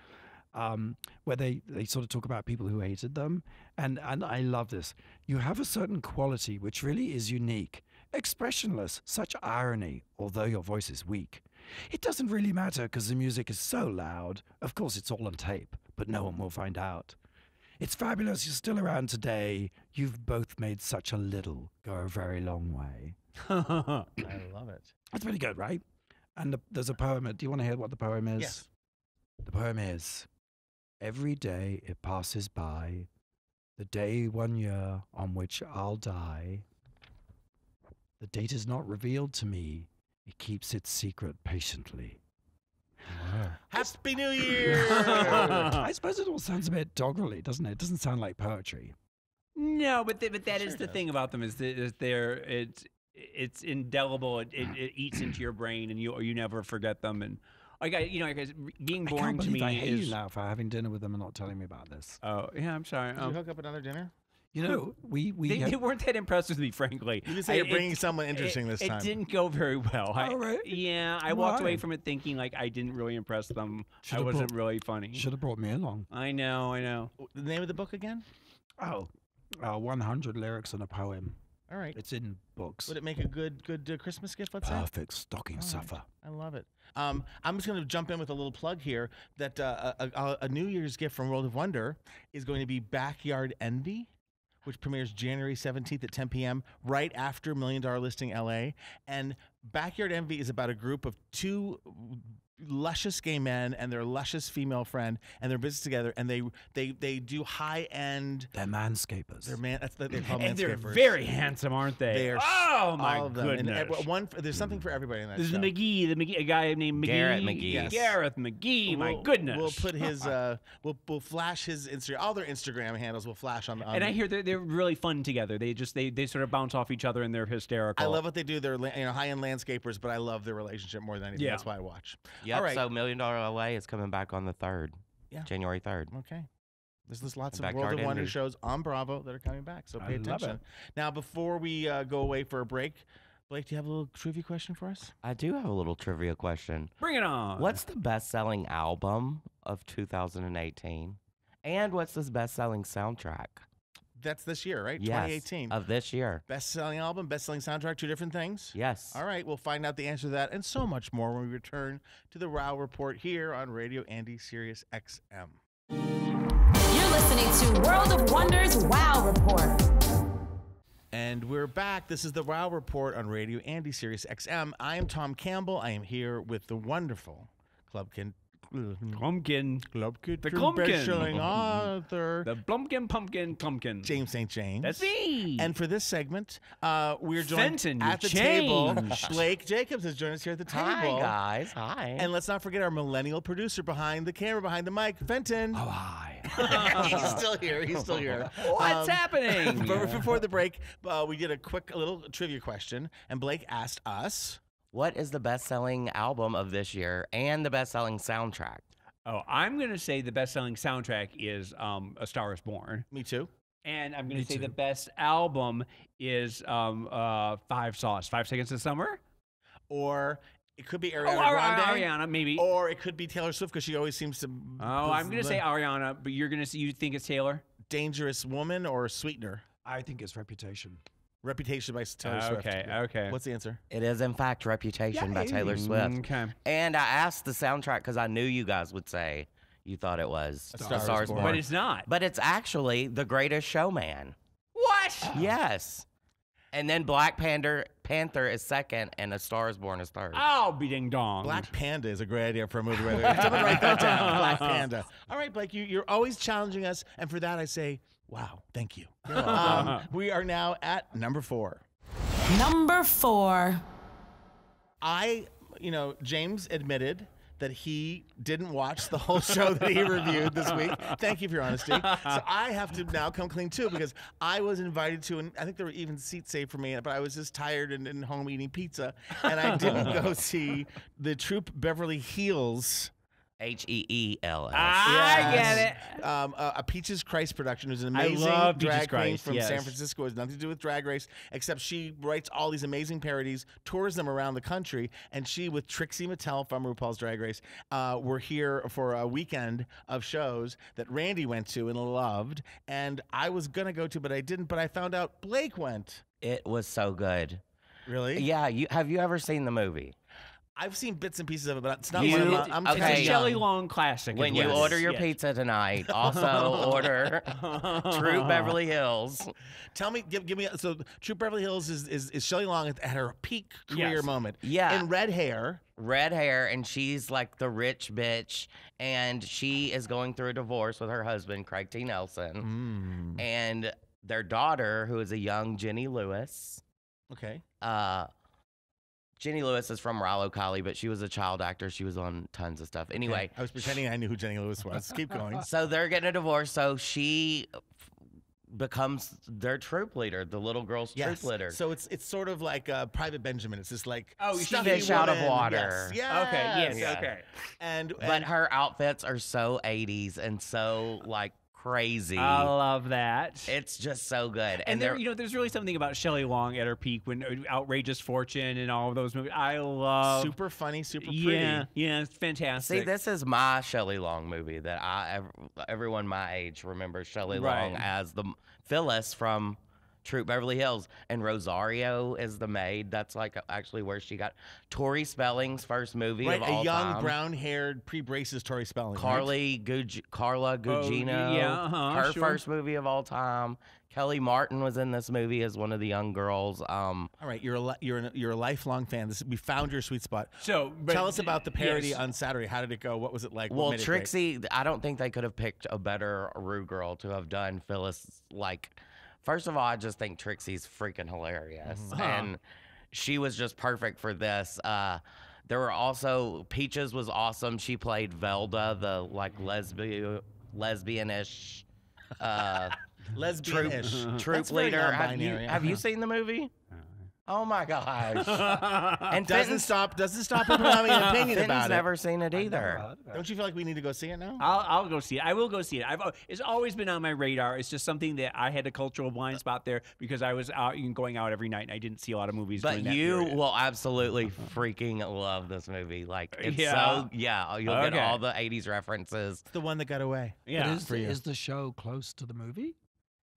um, where they, they sort of talk about people who hated them, and and I love this. You have a certain quality which really is unique, expressionless, such irony. Although your voice is weak, it doesn't really matter because the music is so loud. Of course, it's all on tape, but no one will find out. It's fabulous you're still around today. You've both made such a little go a very long way. I love it. That's pretty good, right? And the, there's a poem. Do you want to hear what the poem is? Yes. The poem is Every day it passes by, the day one year on which I'll die. The date is not revealed to me, it keeps its secret patiently. Happy New Year! I suppose it all sounds a bit doggerel, doesn't it? It doesn't sound like poetry. No, but th- but that is Sure the does. thing about them is that is they're it's it's indelible. It, it, it eats into your brain, and you you never forget them. And like I, you know, like, being I can't to me I hate is. you now for having dinner with them and not telling me about this. Oh yeah, I'm sorry. Did you Um, hook up another dinner? You know, we we they, had- they weren't that impressed with me, frankly. You just say I- you're it- bringing someone interesting it, this it didn't go very well. I, Oh, right? Yeah, I walked away from it thinking like I didn't really impress them. I Should've wasn't brought- really funny. should have brought me along. I know, I know. The name of the book again? Oh, uh, 100 lyrics and a poem. All right. It's in books. Would it make a good good uh, Christmas gift? Let's say. Perfect stocking All right. stuffer. I love it. Um, I'm just going to jump in with a little plug here that uh, a, a, a New Year's gift from World of Wonder is going to be Backyard Envy, which premieres January 17th at 10 p.m. right after Million Dollar Listing LA. And Backyard Envy is about a group of two luscious gay men and their luscious female friend and their business together and they they they do high end They're manscapers. they're man that's what they call And they're very handsome, aren't they? They are oh my all of them. And, goodness. uh, one there's something for everybody in that There's show. McGee, the McGee, a guy named McGee. Garrett McGee. Yes. Gareth McGee. my We'll- goodness. We'll put his uh we'll we'll flash his Instagram all their Instagram handles will flash on, on and I hear they're, they're really fun together. They just they, they sort of bounce off each other and they're hysterical. I love what they do. They're you know high end landscapers, but I love their relationship more than anything. Yeah. That's why I watch. Yep. All right. So Million Dollar LA is coming back on the third. Yeah. January third. Okay. There's, there's lots of World of Wonder Envy. shows on Bravo that are coming back, so I pay love attention. it. Now, before we uh, go away for a break, Blake, do you have a little trivia question for us? I do have a little trivia question. Bring it on. What's the best-selling album of 2018? And what's this best-selling soundtrack? That's this year, right? Yes, 2018. of this year. best selling album, best selling soundtrack, two different things. Yes. All right, we'll find out the answer to that and so much more when we return to the Wow Report here on Radio Andy Sirius XM. You're listening to World of Wonders Wow Report. And we're back. This is the Wow Report on Radio Andy Sirius XM. I am Tom Campbell. I am here with the wonderful Clubkin. Pumpkin. Clubkin. The Clumpkin. best-selling author The Blumpkin Pumpkin Pumpkin. James St. James. That's me. And for this segment, uh, we're joined Fenton, at the you table. changed. Blake Jacobs has joined us here at the table. Hi guys. Hi. And let's not forget our millennial producer behind the camera, behind the mic, Fenton. Oh, hi. He's still here. He's still here. What's Um, happening? But before the break, uh, we did a quick little trivia question, and Blake asked us. What is the best-selling album of this year and the best-selling soundtrack? oh, I'm going to say the best selling soundtrack is um, A Star is Born. Me too. And I'm going to say the best album is um, uh, Five Sauce, Five Seconds of Summer. Or it could be Oh, Ariana Ari- Grande. Ariana, maybe. Or it could be Taylor Swift because she always seems to. oh, I'm going to say Ariana, but you're going to say you think it's Taylor? Dangerous Woman or Sweetener. I think it's Reputation. Reputation by Taylor Swift. okay, okay. What's the answer? It is, in fact, Reputation by Taylor mm, Swift. Okay. And I asked the soundtrack because I knew you guys would say you thought it was A A Star is Star is Born. Born. But it's not. But it's actually The Greatest Showman. what? Yes. And then Black Panther Panther is second, and A Star is Born is third. I'll be ding dong. Black Panda is a great idea for a movie. Right there. Someone write that down. Black Panda. All right, Blake, you, you're always challenging us, and for that I say, wow, thank you. Um, we are now at number four. Number four. I, you know, James admitted that he didn't watch the whole show that he reviewed this week. Thank you for your honesty. So I have to now come clean too because I was invited to, and I think there were even seats saved for me, but I was just tired and, and home eating pizza, and I didn't go see the Troop Beverly Hills. H E E L S. I get it. Um, a, a Peaches Christ production is an I amazing love Peaches drag queen Christ, from San yes. Francisco. Has nothing to do with Drag Race, except she writes all these amazing parodies, tours them around the country, and she with Trixie Mattel from RuPaul's Drag Race uh, were here for a weekend of shows that Randy went to and loved, and I was gonna go to, but I didn't. But I found out Blake went. It was so good. Really? Yeah, you have you ever seen the movie? I've seen bits and pieces of it, but it's not You- one of my. I'm okay. It's a. Shelley Long classic. When you it is. order your Yes. pizza tonight, also order Troop Beverly Hills. Tell me, give, give me. So, Troop Beverly Hills is is, is Shelley Long at, at her peak career Yes. moment. Yeah. in red hair. red hair and she's like the rich bitch and she is going through a divorce with her husband Craig T. Nelson Mm. and their daughter who is a young Jenny Lewis Okay. uh Jenny Lewis is from Rilo Kiley but she was a child actor she was on tons of stuff anyway I was pretending I knew who Jenny Lewis was. Keep going. so they're getting a divorce so she becomes their troop leader the little girl's Yes. troop leader So it's it's sort of like uh, Private Benjamin. It's just like Oh, she stuffy fish out of water. Yes. yes. Okay. Yes. Yeah. Okay. And, but her outfits are so 80s and so like crazy I love that. It's just so good. And, and there, you know, there's really something about Shelley Long at her peak when uh, Outrageous Fortune and all of those movies. I love. super funny, super pretty. Yeah, yeah, it's fantastic. See, this is my Shelley Long movie that I everyone my age remembers Shelley Right. Long as the Phyllis from Troop Beverly Hills, and Rosario is the maid. That's like actually where she got Tori Spelling's first movie Right, of a young time. brown-haired pre-braces Tori Spelling. right? Carly Gug- Carla Gugino, Oh, yeah, uh-huh, her sure. first movie of all time. Kelly Martin was in this movie as one of the young girls. Um, All right, you're a li- you're an, you're a lifelong fan. This we found your sweet spot. so, but- Tell us about the parody yes. on Saturday. How did it go? What was it like? Well, made it great? Trixie, I don't think they could have picked a better Ru girl to have done Phyllis. Like, first of all, I just think Trixie's freaking hilarious, Mm-hmm. and she was just perfect for this. Uh, there were also Peaches was awesome. She played Velda, the like lesbian lesbianish uh, troop lesbian-ish. troop leader. Have you, have you seen the movie? Oh my gosh! and Doesn't Fenton's, stop. Doesn't stop people from having an opinion Fenton's about never seen it either. heard of it. Don't you feel like we need to go see it now? I'll, I'll go see it. I will go see it. I've it's always been on my radar. It's just something that I had a cultural blind spot there because I was out and going out every night and I didn't see a lot of movies. But that you period. will absolutely freaking love this movie. Like it's Yeah. so yeah, you'll get all the '80s references. It's the one that got away. yeah. Is, for you. is the show close to the movie?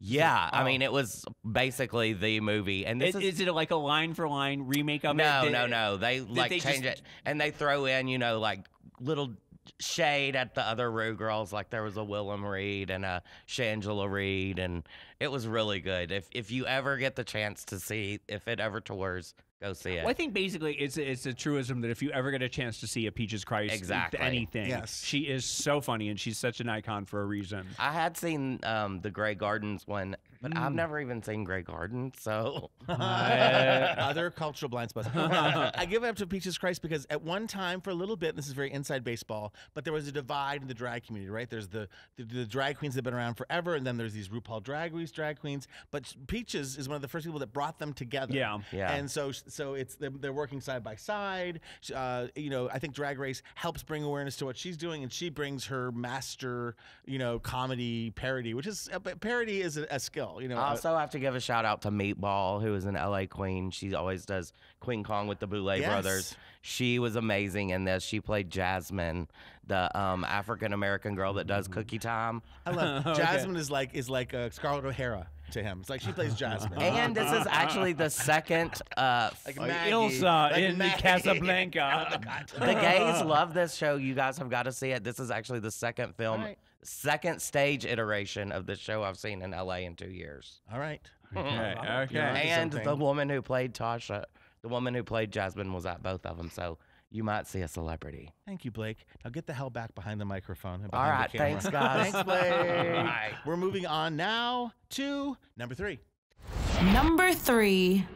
Yeah, I Oh. mean it was basically the movie, and this Is, is, is it like a line for line remake of it? no, no, no. They like they change just- it, and they throw in you know like little shade at the other Ru girls. Like there was a Willem Reed and a Shangela Reed, and it was really good. If if you ever get the chance to see, if it ever tours, go see it. Well, I think basically it's it's a truism that if you ever get a chance to see a Peaches Christ Exactly. anything, Yes. she is so funny and she's such an icon for a reason. I had seen um, the Grey Gardens one, but I've Mm. never even seen Grey Gardens, so Other cultural blind spots. I give it up to Peaches Christ because at one time, for a little bit, this is very inside baseball, but there was a divide in the drag community, right? There's the the, the drag queens that have been around forever, and then there's these RuPaul Drag Race drag queens. But Peaches is one of the first people that brought them together. Yeah. Yeah. And so so it's they're, they're working side by side. Uh, you know, I think Drag Race helps bring awareness to what she's doing, and she brings her master, you know, comedy parody, which is uh, parody is a, a skill. You know, I uh, also have to give a shout out to Meatball, who is an LA queen. She always does Queen Kong with the Boulet Brothers. She was amazing in this. She played Jasmine, the um, African American girl that does Cookie Time. I love Jasmine is like is like uh, Scarlett O'Hara to him. It's like she plays Jasmine. And this is actually the second. Uh, like Like Maggie, Ilsa like in Maggie. Casablanca. the gays love this show. You guys have got to see it. This is actually the second film, Right. Second stage iteration of the show I've seen in LA in two years. All right. Okay, okay. and the woman who played Tasha, the woman who played Jasmine was at both of them. So you might see a celebrity. Thank you, Blake. Now get the hell back behind the microphone. and All behind the thanks, guys. Thanks, Blake. Bye. We're moving on now to number three. Number three.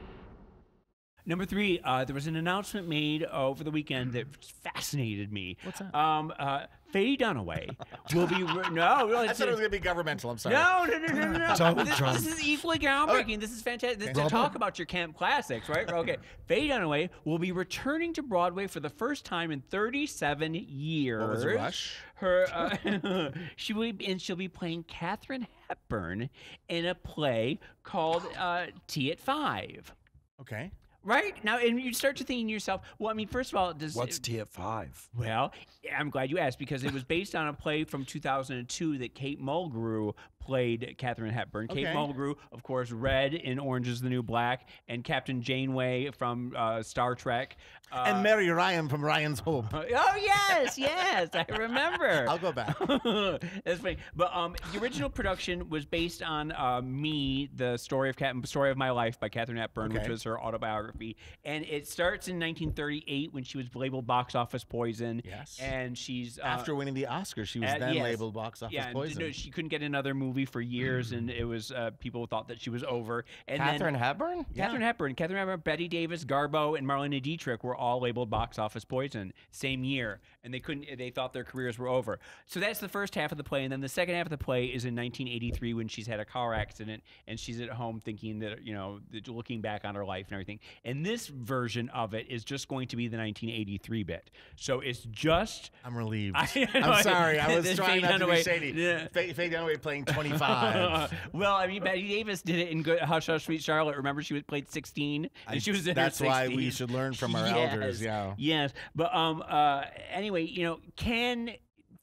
Number three, uh, there was an announcement made over the weekend that fascinated me. What's that? Um, uh, Faye Dunaway will be no, no, I thought it was gonna be governmental. I'm sorry. no, no, no, no, no, no. Donald this, Trump. this is equally groundbreaking. This is fantastic. This is to talk about your camp classics, right? Okay. Faye Dunaway will be returning to Broadway for the first time in 37 years. What was rush? Her, uh, she will, be, and she'll be playing Katherine Hepburn in a play called uh, Tea at Five. Okay. Right now, and you start to think to yourself, well, I mean, first of all, does What's Tea at Five? well, I'm glad you asked because it was based on a play from 2002 that Kate Mulgrew played Katherine Hepburn. Kate Okay. Mulgrew, of course, Red in Orange is the New Black, and Captain Janeway from uh, Star Trek. Uh, and Mary Ryan from Ryan's Hope. oh yes, yes, I remember. I'll go back. That's funny. But um, the original production was based on uh, me, the story of Cat- story of my life by Katherine Hepburn, which was her autobiography, and it starts in 1938 when she was labeled box office poison. Yes. and she's uh, After winning the Oscar, she was uh, then yes. labeled box office yeah, poison. no, she couldn't get another movie for years, and it was uh, people thought that she was over. And Katherine then, Hepburn? Katherine Hepburn, Katherine Hepburn, Bette Davis, Garbo, and Marlene Dietrich were all labeled box office poison same year, and they couldn't. They thought their careers were over. So that's the first half of the play, and then the second half of the play is in 1983 when she's had a car accident and she's at home thinking that you know, that looking back on her life and everything. And this version of it is just going to be the 1983 bit. So it's just I'm relieved. I I'm sorry. I was trying not to be shady. Yeah. Faye, Faye Dunaway playing 25. well, I mean, Bette Davis did it in Good Hush Hush Sweet Charlotte. Remember, she was played 16, and I- she was in that's her why we should learn from our Yes, elders, yeah. Yes, but um, uh, anyway, you know, can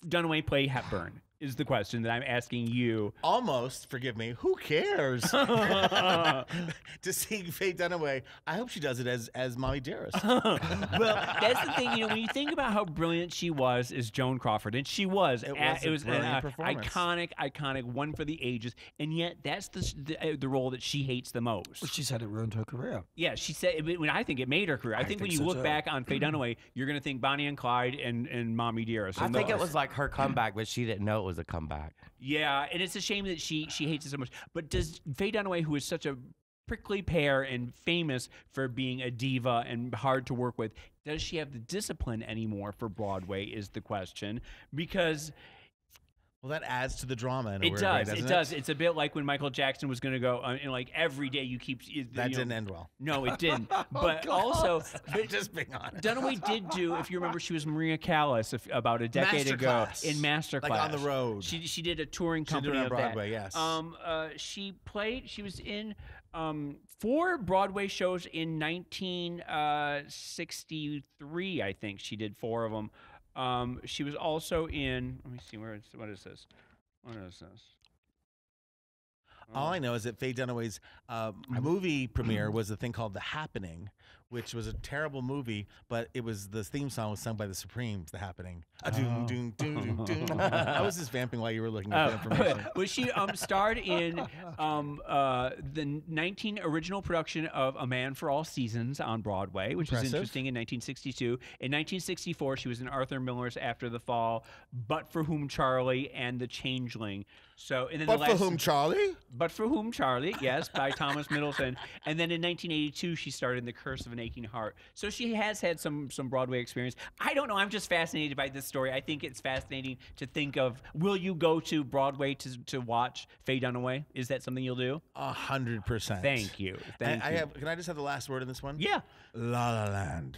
Dunaway play Hepburn? Is the question that I'm asking you. Almost, forgive me. Who cares? to see Faye Dunaway, I hope she does it as as Mommy Dearest. well, that's the thing. You know, when you think about how brilliant she was as Joan Crawford, and she was, It was a it was an uh, iconic, iconic one for the ages, and yet that's the the, uh, the role that she hates the most. Well, she said it ruined her career. Yeah, she said. When I think it made her career. I, I think, when you so, look too. back on Faye Dunaway, you're going to think Bonnie and Clyde and and Mommy Dearest. I and think it was like her comeback, but she didn't know it was a comeback. Yeah, and it's a shame that she she hates it so much. But does Faye Dunaway, who is such a prickly pear and famous for being a diva and hard to work with, does she have the discipline anymore for Broadway? Is the question because well, that adds to the drama in a it weird does. way, doesn't it does. It's a bit like when Michael Jackson was going to go uh, and like every day you keep you That know- didn't end well. No, it didn't. but also, but Just being honest. Dunaway did do, if you remember, she was Maria Callas if, about a decade ago in Masterclass. Like on the road. She she did a touring it company on Broadway, that. yes. Um, uh, she played. She was in um four Broadway shows in 1963. I think she did four of them. Um, she was also in. Let me see where. Is, what is this? What is this? All I know is that Faye Dunaway's uh, movie premiere was a thing called The Happening, which was a terrible movie, but it was the theme song was sung by the Supremes. The Happening. A doom doom doom doom doom. I was just vamping while you were looking at the Oh, information. was she um starred in um uh the 19 original production of A Man for All Seasons on Broadway, which was interesting in 1962. In 1964, she was in Arthur Miller's After the Fall, But for Whom Charlie and The Changeling. So and then But the for whom, Charlie? But for Whom Charlie, yes, by Thomas Middleton. And then in 1982, she starred in The Curse of an aching heart. So she has had some some Broadway experience. I don't know. I'm just fascinated by this story. I think it's fascinating to think of. Will you go to Broadway to to watch Faye Dunaway? Is that something you'll do? A hundred percent. Thank you. Thank I, I have. Can I just have the last word in this one? yeah. La La Land.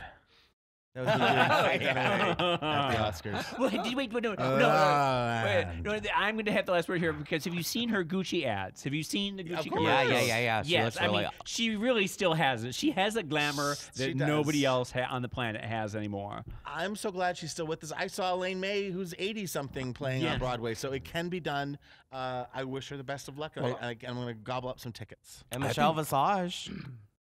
That was me doing Faye Dunaway at the Oscars. Wait, did- wait, wait, no, no, no, La no, wait, no, I'm going to have the last word here because have you seen her Gucci ads? Have you seen the Gucci course. Yeah, yeah, yeah, yeah. She yes, I mean, she really still has it. She has a glamour that nobody else ha- on the planet has anymore. I'm so glad she's still with us. I saw Elaine May, who's 80 something, playing Yeah. on Broadway, so it can be done. Uh, I wish her the best of luck. Well, I, I, I'm going to gobble up some tickets. And Michelle Visage.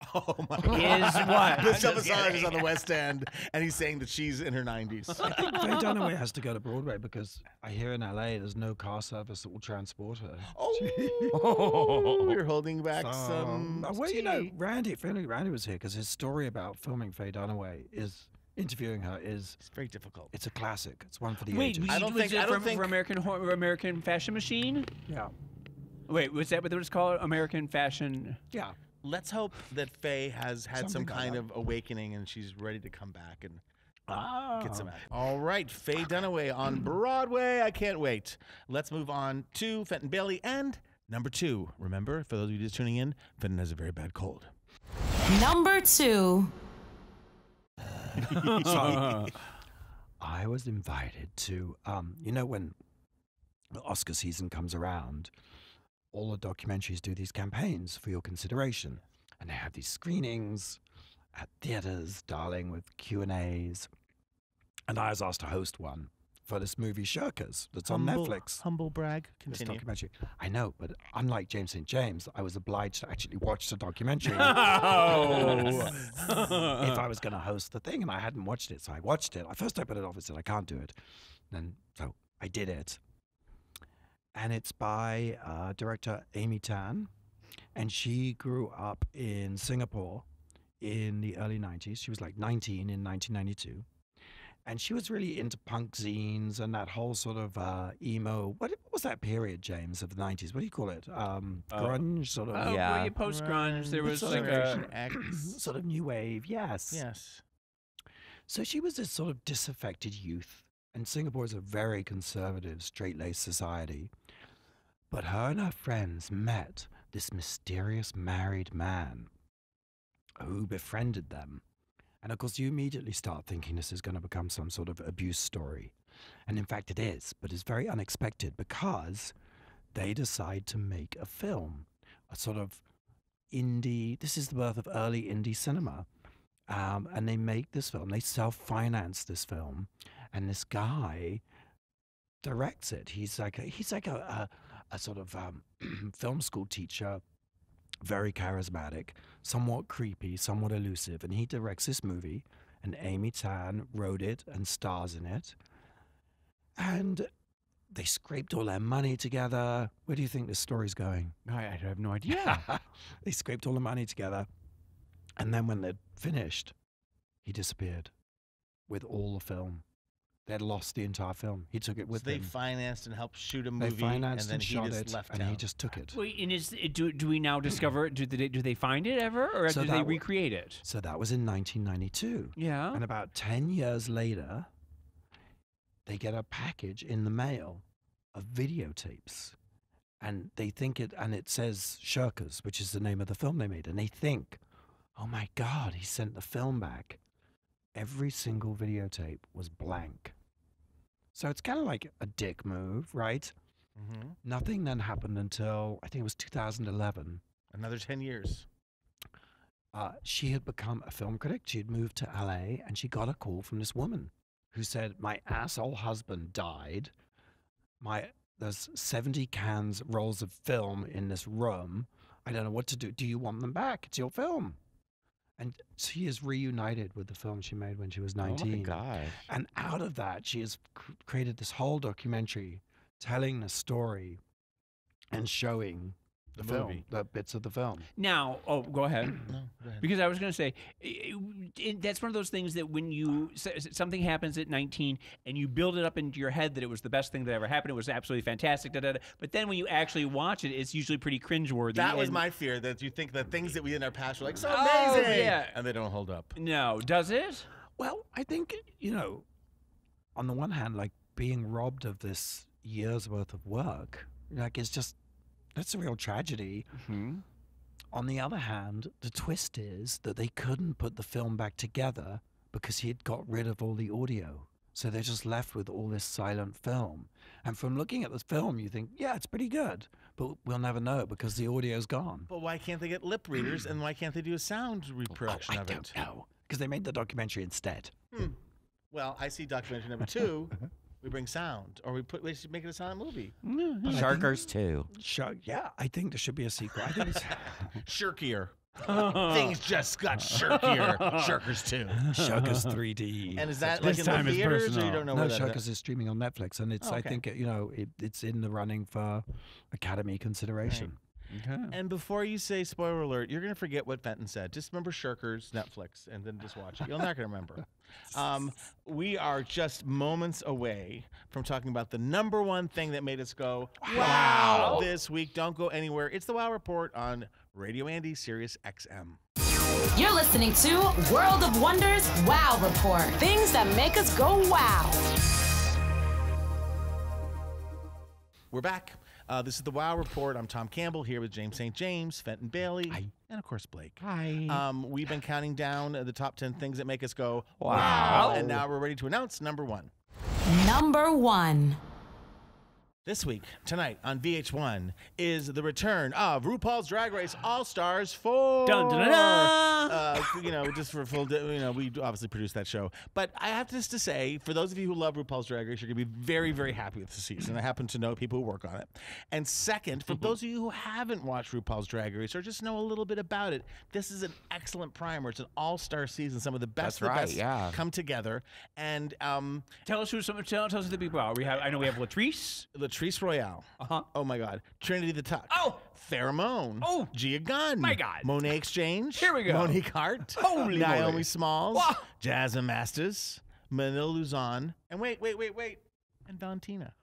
Oh my god. Is what? Michelle Visage is on the West End, and he's saying that she's in her 90s. I think Faye Dunaway has to go to Broadway because I hear in LA there's no car service that will transport her. Oh, you're holding back So, some. uh, well, you know. Randy, if only Randy was here, because his story about filming Faye Dunaway is interviewing her is it's very difficult. it's a classic. It's one for the Wait, ages. I don't was think- it I don't from, think- from American Hor- American Fashion Machine? yeah, Wait, was that what it was called? American Fashion. yeah. Let's hope that Faye has had some Something like kind of awakening and she's ready to come back and Ah. get some act. All right, Faye Dunaway on Broadway. I can't wait. Let's move on to Fenton Bailey and number two. Remember, for those of you just tuning in, Fenton has a very bad cold. Number two. I was invited to, um, you know, when the Oscar season comes around, all the documentaries do these campaigns for your consideration, and they have these screenings at theaters, darling, with Q and A's. And I was asked to host one for this movie Shirkers that's on Netflix. Humble brag. This documentary. I know, but unlike James St. James, I was obliged to actually watch the documentary Oh. if I was going to host the thing, and I hadn't watched it, so I watched it. At first, I put it off and said I can't do it. Then, so I did it, and it's by uh, director Amy Tan, and she grew up in Singapore in the early '90s. She was like 19 in 1992. And she was really into punk zines and that whole sort of uh, emo. What, what was that period, James, of the 90s? What do you call it? Um, Uh, grunge, sort of, Oh, Yeah. well, post grunge. There was like Generation a. X. sort of new wave. Yes. Yes. So she was this sort of disaffected youth, and Singapore is a very conservative, straight laced society. But her and her friends met this mysterious married man who befriended them. And of course, you immediately start thinking this is going to become some sort of abuse story. And in fact, it is, but it's very unexpected because they decide to make a film, a sort of indie. This is the birth of early indie cinema um, and they make this film. They self-finance this film, and this guy directs it. He's like a, he's like a, a, a sort of um, film school teacher, very charismatic, somewhat creepy, somewhat elusive, and he directs this movie. And Amy Tan wrote it and stars in it, and they scraped all their money together. Where do you think this story's going? I, I have no idea. they scraped all the money together. And then when they'd finished, he disappeared with all the film. They'd lost the entire film. He took it So with they him. financed and helped shoot a movie. They financed and then and he shot just it, left and town. he just took it. Wait, and is do, do we now discover it? Do they do they find it ever, or So do that they recreate it? So that was in 1992. Yeah. And about 10 years later, they get a package in the mail of videotapes. And they think it, and it says Shirkers, which is the name of the film they made. And they think, oh my God, he sent the film back. Every single videotape was blank. So it's kind of like a dick move, right? hmm Nothing then happened until I think it was 2011. Another 10 years. uh, she had become a film critic. She had moved to LA and she got a call from this woman who said, My asshole husband died. My there's 70 cans, rolls of film in this room. I don't know what to do. Do you want them back? It's your film. And she is reunited with the film she made when she was 19. Oh my gosh. And out of that, she has created this whole documentary telling the story and showing the, The film, movie. the bits of the film. Now, oh, go ahead. No, go ahead. Because I was going to say, i- i- that's one of those things that when you s- s- something happens at 19 and you build it up into your head that it was the best thing that ever happened, it was absolutely fantastic. Da, da, da. But then when you actually watch it, it's usually pretty cringeworthy. That was my fear that you think the things that we did in our past were like so Oh, amazing, yeah. and they don't hold up. No, does it? Well, I think you know, on the one hand, like being robbed of this year's worth of work, like it's just that's a real tragedy. Hmm. On the other hand, the twist is that they couldn't put the film back together because he had got rid of all the audio. So they're just left with all this silent film. And from looking at the film, you think, yeah, it's pretty good. But we'll never know it because the audio's gone. But why can't they get lip readers, and why can't they do a sound reproduction oh, I don't know. Because they made the documentary instead. Well, I see documentary number two. we bring sound, or we put we should make it a silent movie. Sharkers too. Sure, yeah, I think there should be a sequel. I think it's Shirkier. Things just got shirkier. Shirkers two. Sharkers 3D. And is that This like in time the is theaters, or you personal. don't know no, where that Shirkers is streaming on Netflix, and it's Oh, I okay. think you know it, it's in the running for Academy consideration. And before you say spoiler alert, you're gonna forget what Fenton said. Just remember Shirkers, Netflix, and then just watch it. You're not gonna remember. Um, we are just moments away from talking about the number one thing that made us go wow, this week. Don't go anywhere. It's the Wow Report on Radio Andy, Sirius XM. You're listening to World of Wonders Wow Report. Things that make us go wow. We're back. Uh, this is the Wow Report. I'm Tom Campbell here with James St. James, Fenton Bailey, and of course Blake. Hi. Um, we've been counting down uh, the top 10 things that make us go Wow. And now we're ready to announce number one. Number one. This week, tonight on VH1, is the return of RuPaul's Drag Race All Stars 4. Dun, dun, dun, dun. Uh, you know, just for full, you know, we obviously produced that show. But I have just to say, for those of you who love RuPaul's Drag Race, you're going to be very, very happy with the season. I happen to know people who work on it. And second, for those of you who haven't watched RuPaul's Drag Race or just know a little bit about it, this is an excellent primer. It's an all-star season. Some of the best That's the right, best yeah. come together. And um, Tell us who some. Tell, tell us who the people are. We have. I know we have Latrice. Latrice Royale. Uh-huh. Oh my God. Trinity the Tuck. Oh! Farrah Moan. Oh! Gia Gunn. My God. Monét X Change. Here we go. Monique Heart. Holy Naomi moly. Smalls. Wah. Jasmine Masters. Manila Luzon. And wait, wait, wait, wait. And Valentina.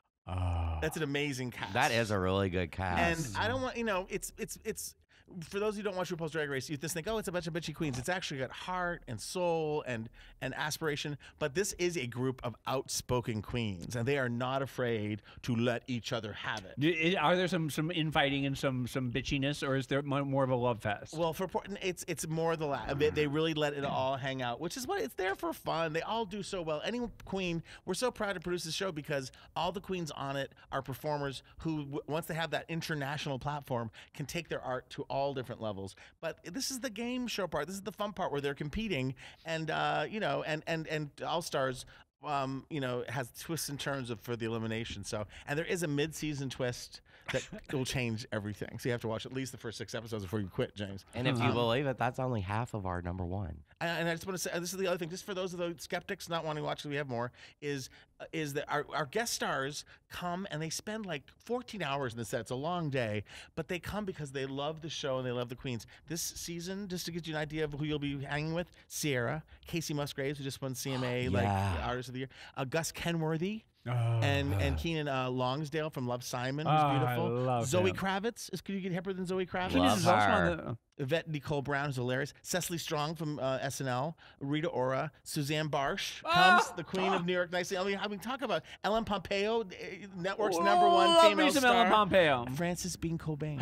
That's an amazing cast. That is a really good cast. And. I don't want you know, it's it's it's for those who don't watch RuPaul's Drag Race, you just think, oh, it's a bunch of bitchy queens. It's actually got heart and soul and and aspiration. But this is a group of outspoken queens, and they are not afraid to let each other have it. Are there some some infighting and some some bitchiness, or is there more of a love fest? Well, for Portland, it's it's more the la- they, they really let it all hang out, which is what it's there for fun. They all do so well. Any queen, we're so proud to produce this show because all the queens on it are performers who, once they have that international platform, can take their art to all different levels. But this is the game show part. This is the fun part where they're competing, and uh, you know, and and and All Stars. Um, you know, has twists and turns of, for the elimination. So, and there is a mid-season twist that will change everything. So you have to watch at least the first six episodes before you quit, James. and if you believe it, that's only half of our number one. And I just want to say, this is the other thing, just for those of the skeptics not wanting to watch, we have more, is uh, is that our, our guest stars come and they spend like 14 hours in the set. It's a long day, but they come because they love the show and they love the queens. This season, just to get you an idea of who you'll be hanging with, Sierra, Kacey Musgraves, who just won CMA like Yeah. Artist of the Year, uh, Gus Kenworthy. And and Keiynan uh, Lonsdale from Love Simon, who's Oh, I beautiful. love Zoe him. Kravitz, is could you get hipper than Zoe Kravitz? Love is also on the- Yvette Nicole Brown, who's hilarious. Cecily Strong from uh, SNL. Rita Ora. Susanne Bartsch comes, Ah! the queen of New York Nicely. I mean, I mean, talk about Ellen Pompeo, eh, network's Whoa, number one love female me some star. Ellen Pompeo. Frances Bean Cobain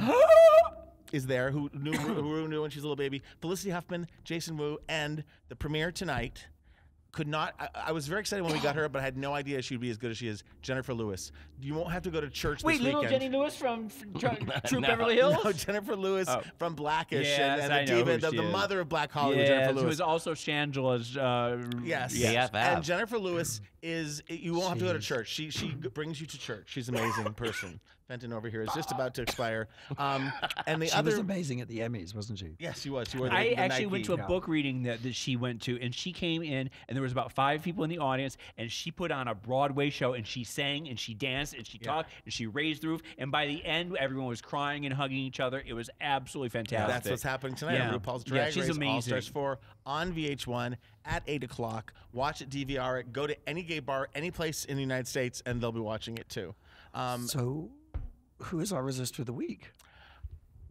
is there, who knew who knew when she's a little baby. Felicity Huffman, Jason Wu, and the premiere tonight. Could not. I, I was very excited when we got her, but I had no idea she'd be as good as she is. Jennifer Lewis. You won't have to go to church Wait, this little weekend. Jenny Lewis from f- Tr- Troop No. Beverly Hills. No, Jennifer Lewis Oh. from Blackish Yes, and, and the who diva, the, the mother of Black Hollywood, yes, Jennifer who Lewis. is also Shangela's. Uh, Yes. Yes. And Jennifer Lewis is you won't have to go to church. She she brings you to church. She's an amazing person. Fenton over here is just about to expire. Um, and the She other, was amazing at the Emmys, wasn't she? yes, she was. She wore the, I the actually went to a Yeah. book reading that, that she went to, and she came in, and there was about five people in the audience, and she put on a Broadway show, and she sang, and she danced, and she talked, and she raised the roof, and by the end, everyone was crying and hugging each other. It was absolutely fantastic. That's what's happening tonight Yeah. on RuPaul's Yeah, Drag she's Race All. Stars 4 on VH1 at 8 o'clock. Watch it, DVR it. Go to any gay bar, any place in the United States, and they'll be watching it too. Um, So, who is our resistor of the week?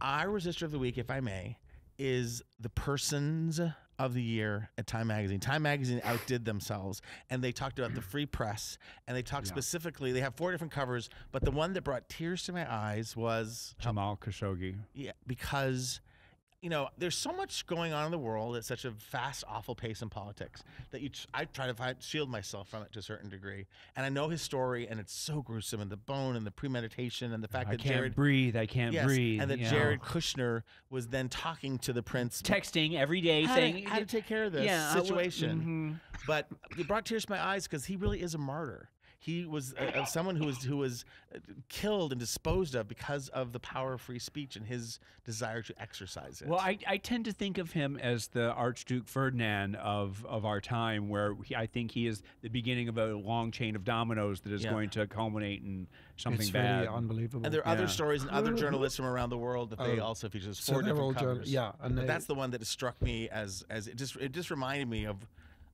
our resistor of the week, if I may, is the persons of the year at Time Magazine. Time Magazine outdid themselves, and they talked about the free press, and they talked Yeah. specifically. They have four different covers, but the one that brought tears to my eyes was Jamal Khashoggi. yeah, because you know there's so much going on in the world at such a fast, awful pace in politics that you. I try to find, shield myself from it to a certain degree, and I know his story, and it's so gruesome, and the bone, and the premeditation, and the fact I that can't Jared. breathe. I can't Yes, breathe. and that. Jared Kushner was then talking to the prince texting every day how, saying to, how to take care of this yeah, situation. mhm. But it brought tears to my eyes because he really is a martyr. He was uh, someone who was who was uh, killed and disposed of because of the power of free speech and his desire to exercise it. Well, I, I tend to think of him as the Archduke Ferdinand of, of our time, where he, I think he is the beginning of a long chain of dominoes that is Yeah. going to culminate in something it's bad. really unbelievable. and there are Yeah. other stories and other journalists from around the world that they Oh. also feature. There's So four different all journal- covers. yeah, and but they- that's the one that struck me as as it just it just reminded me of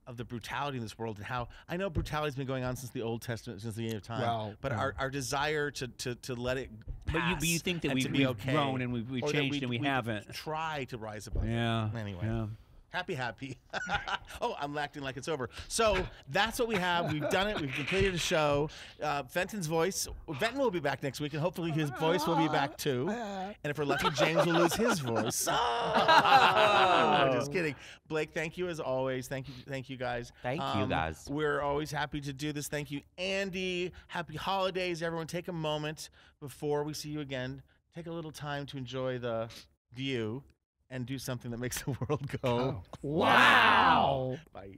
of the brutality in this world and how I know brutality's been going on since the Old Testament, since the beginning of time. Well, but yeah. our, our desire to, to, to let it But you- but you think that we've- be we've okay, grown and we've- we've or that changed and we haven't. Try to rise above. it. yeah. Anyway. Yeah. Happy, happy. oh, I'm acting like it's over. So that's what we have. We've done it. We've completed a show. Uh, Fenton's voice. Fenton will be back next week, and hopefully his voice will be back too. And if we're lucky, James will lose his voice. Just kidding. Blake, thank you as always. Thank you, thank you guys. Um, Thank you, guys. We're always happy to do this. Thank you, Andy. Happy holidays, everyone. Take a moment before we see you again. Take a little time to enjoy the view and do something that makes the world go. Oh. wow. Bye.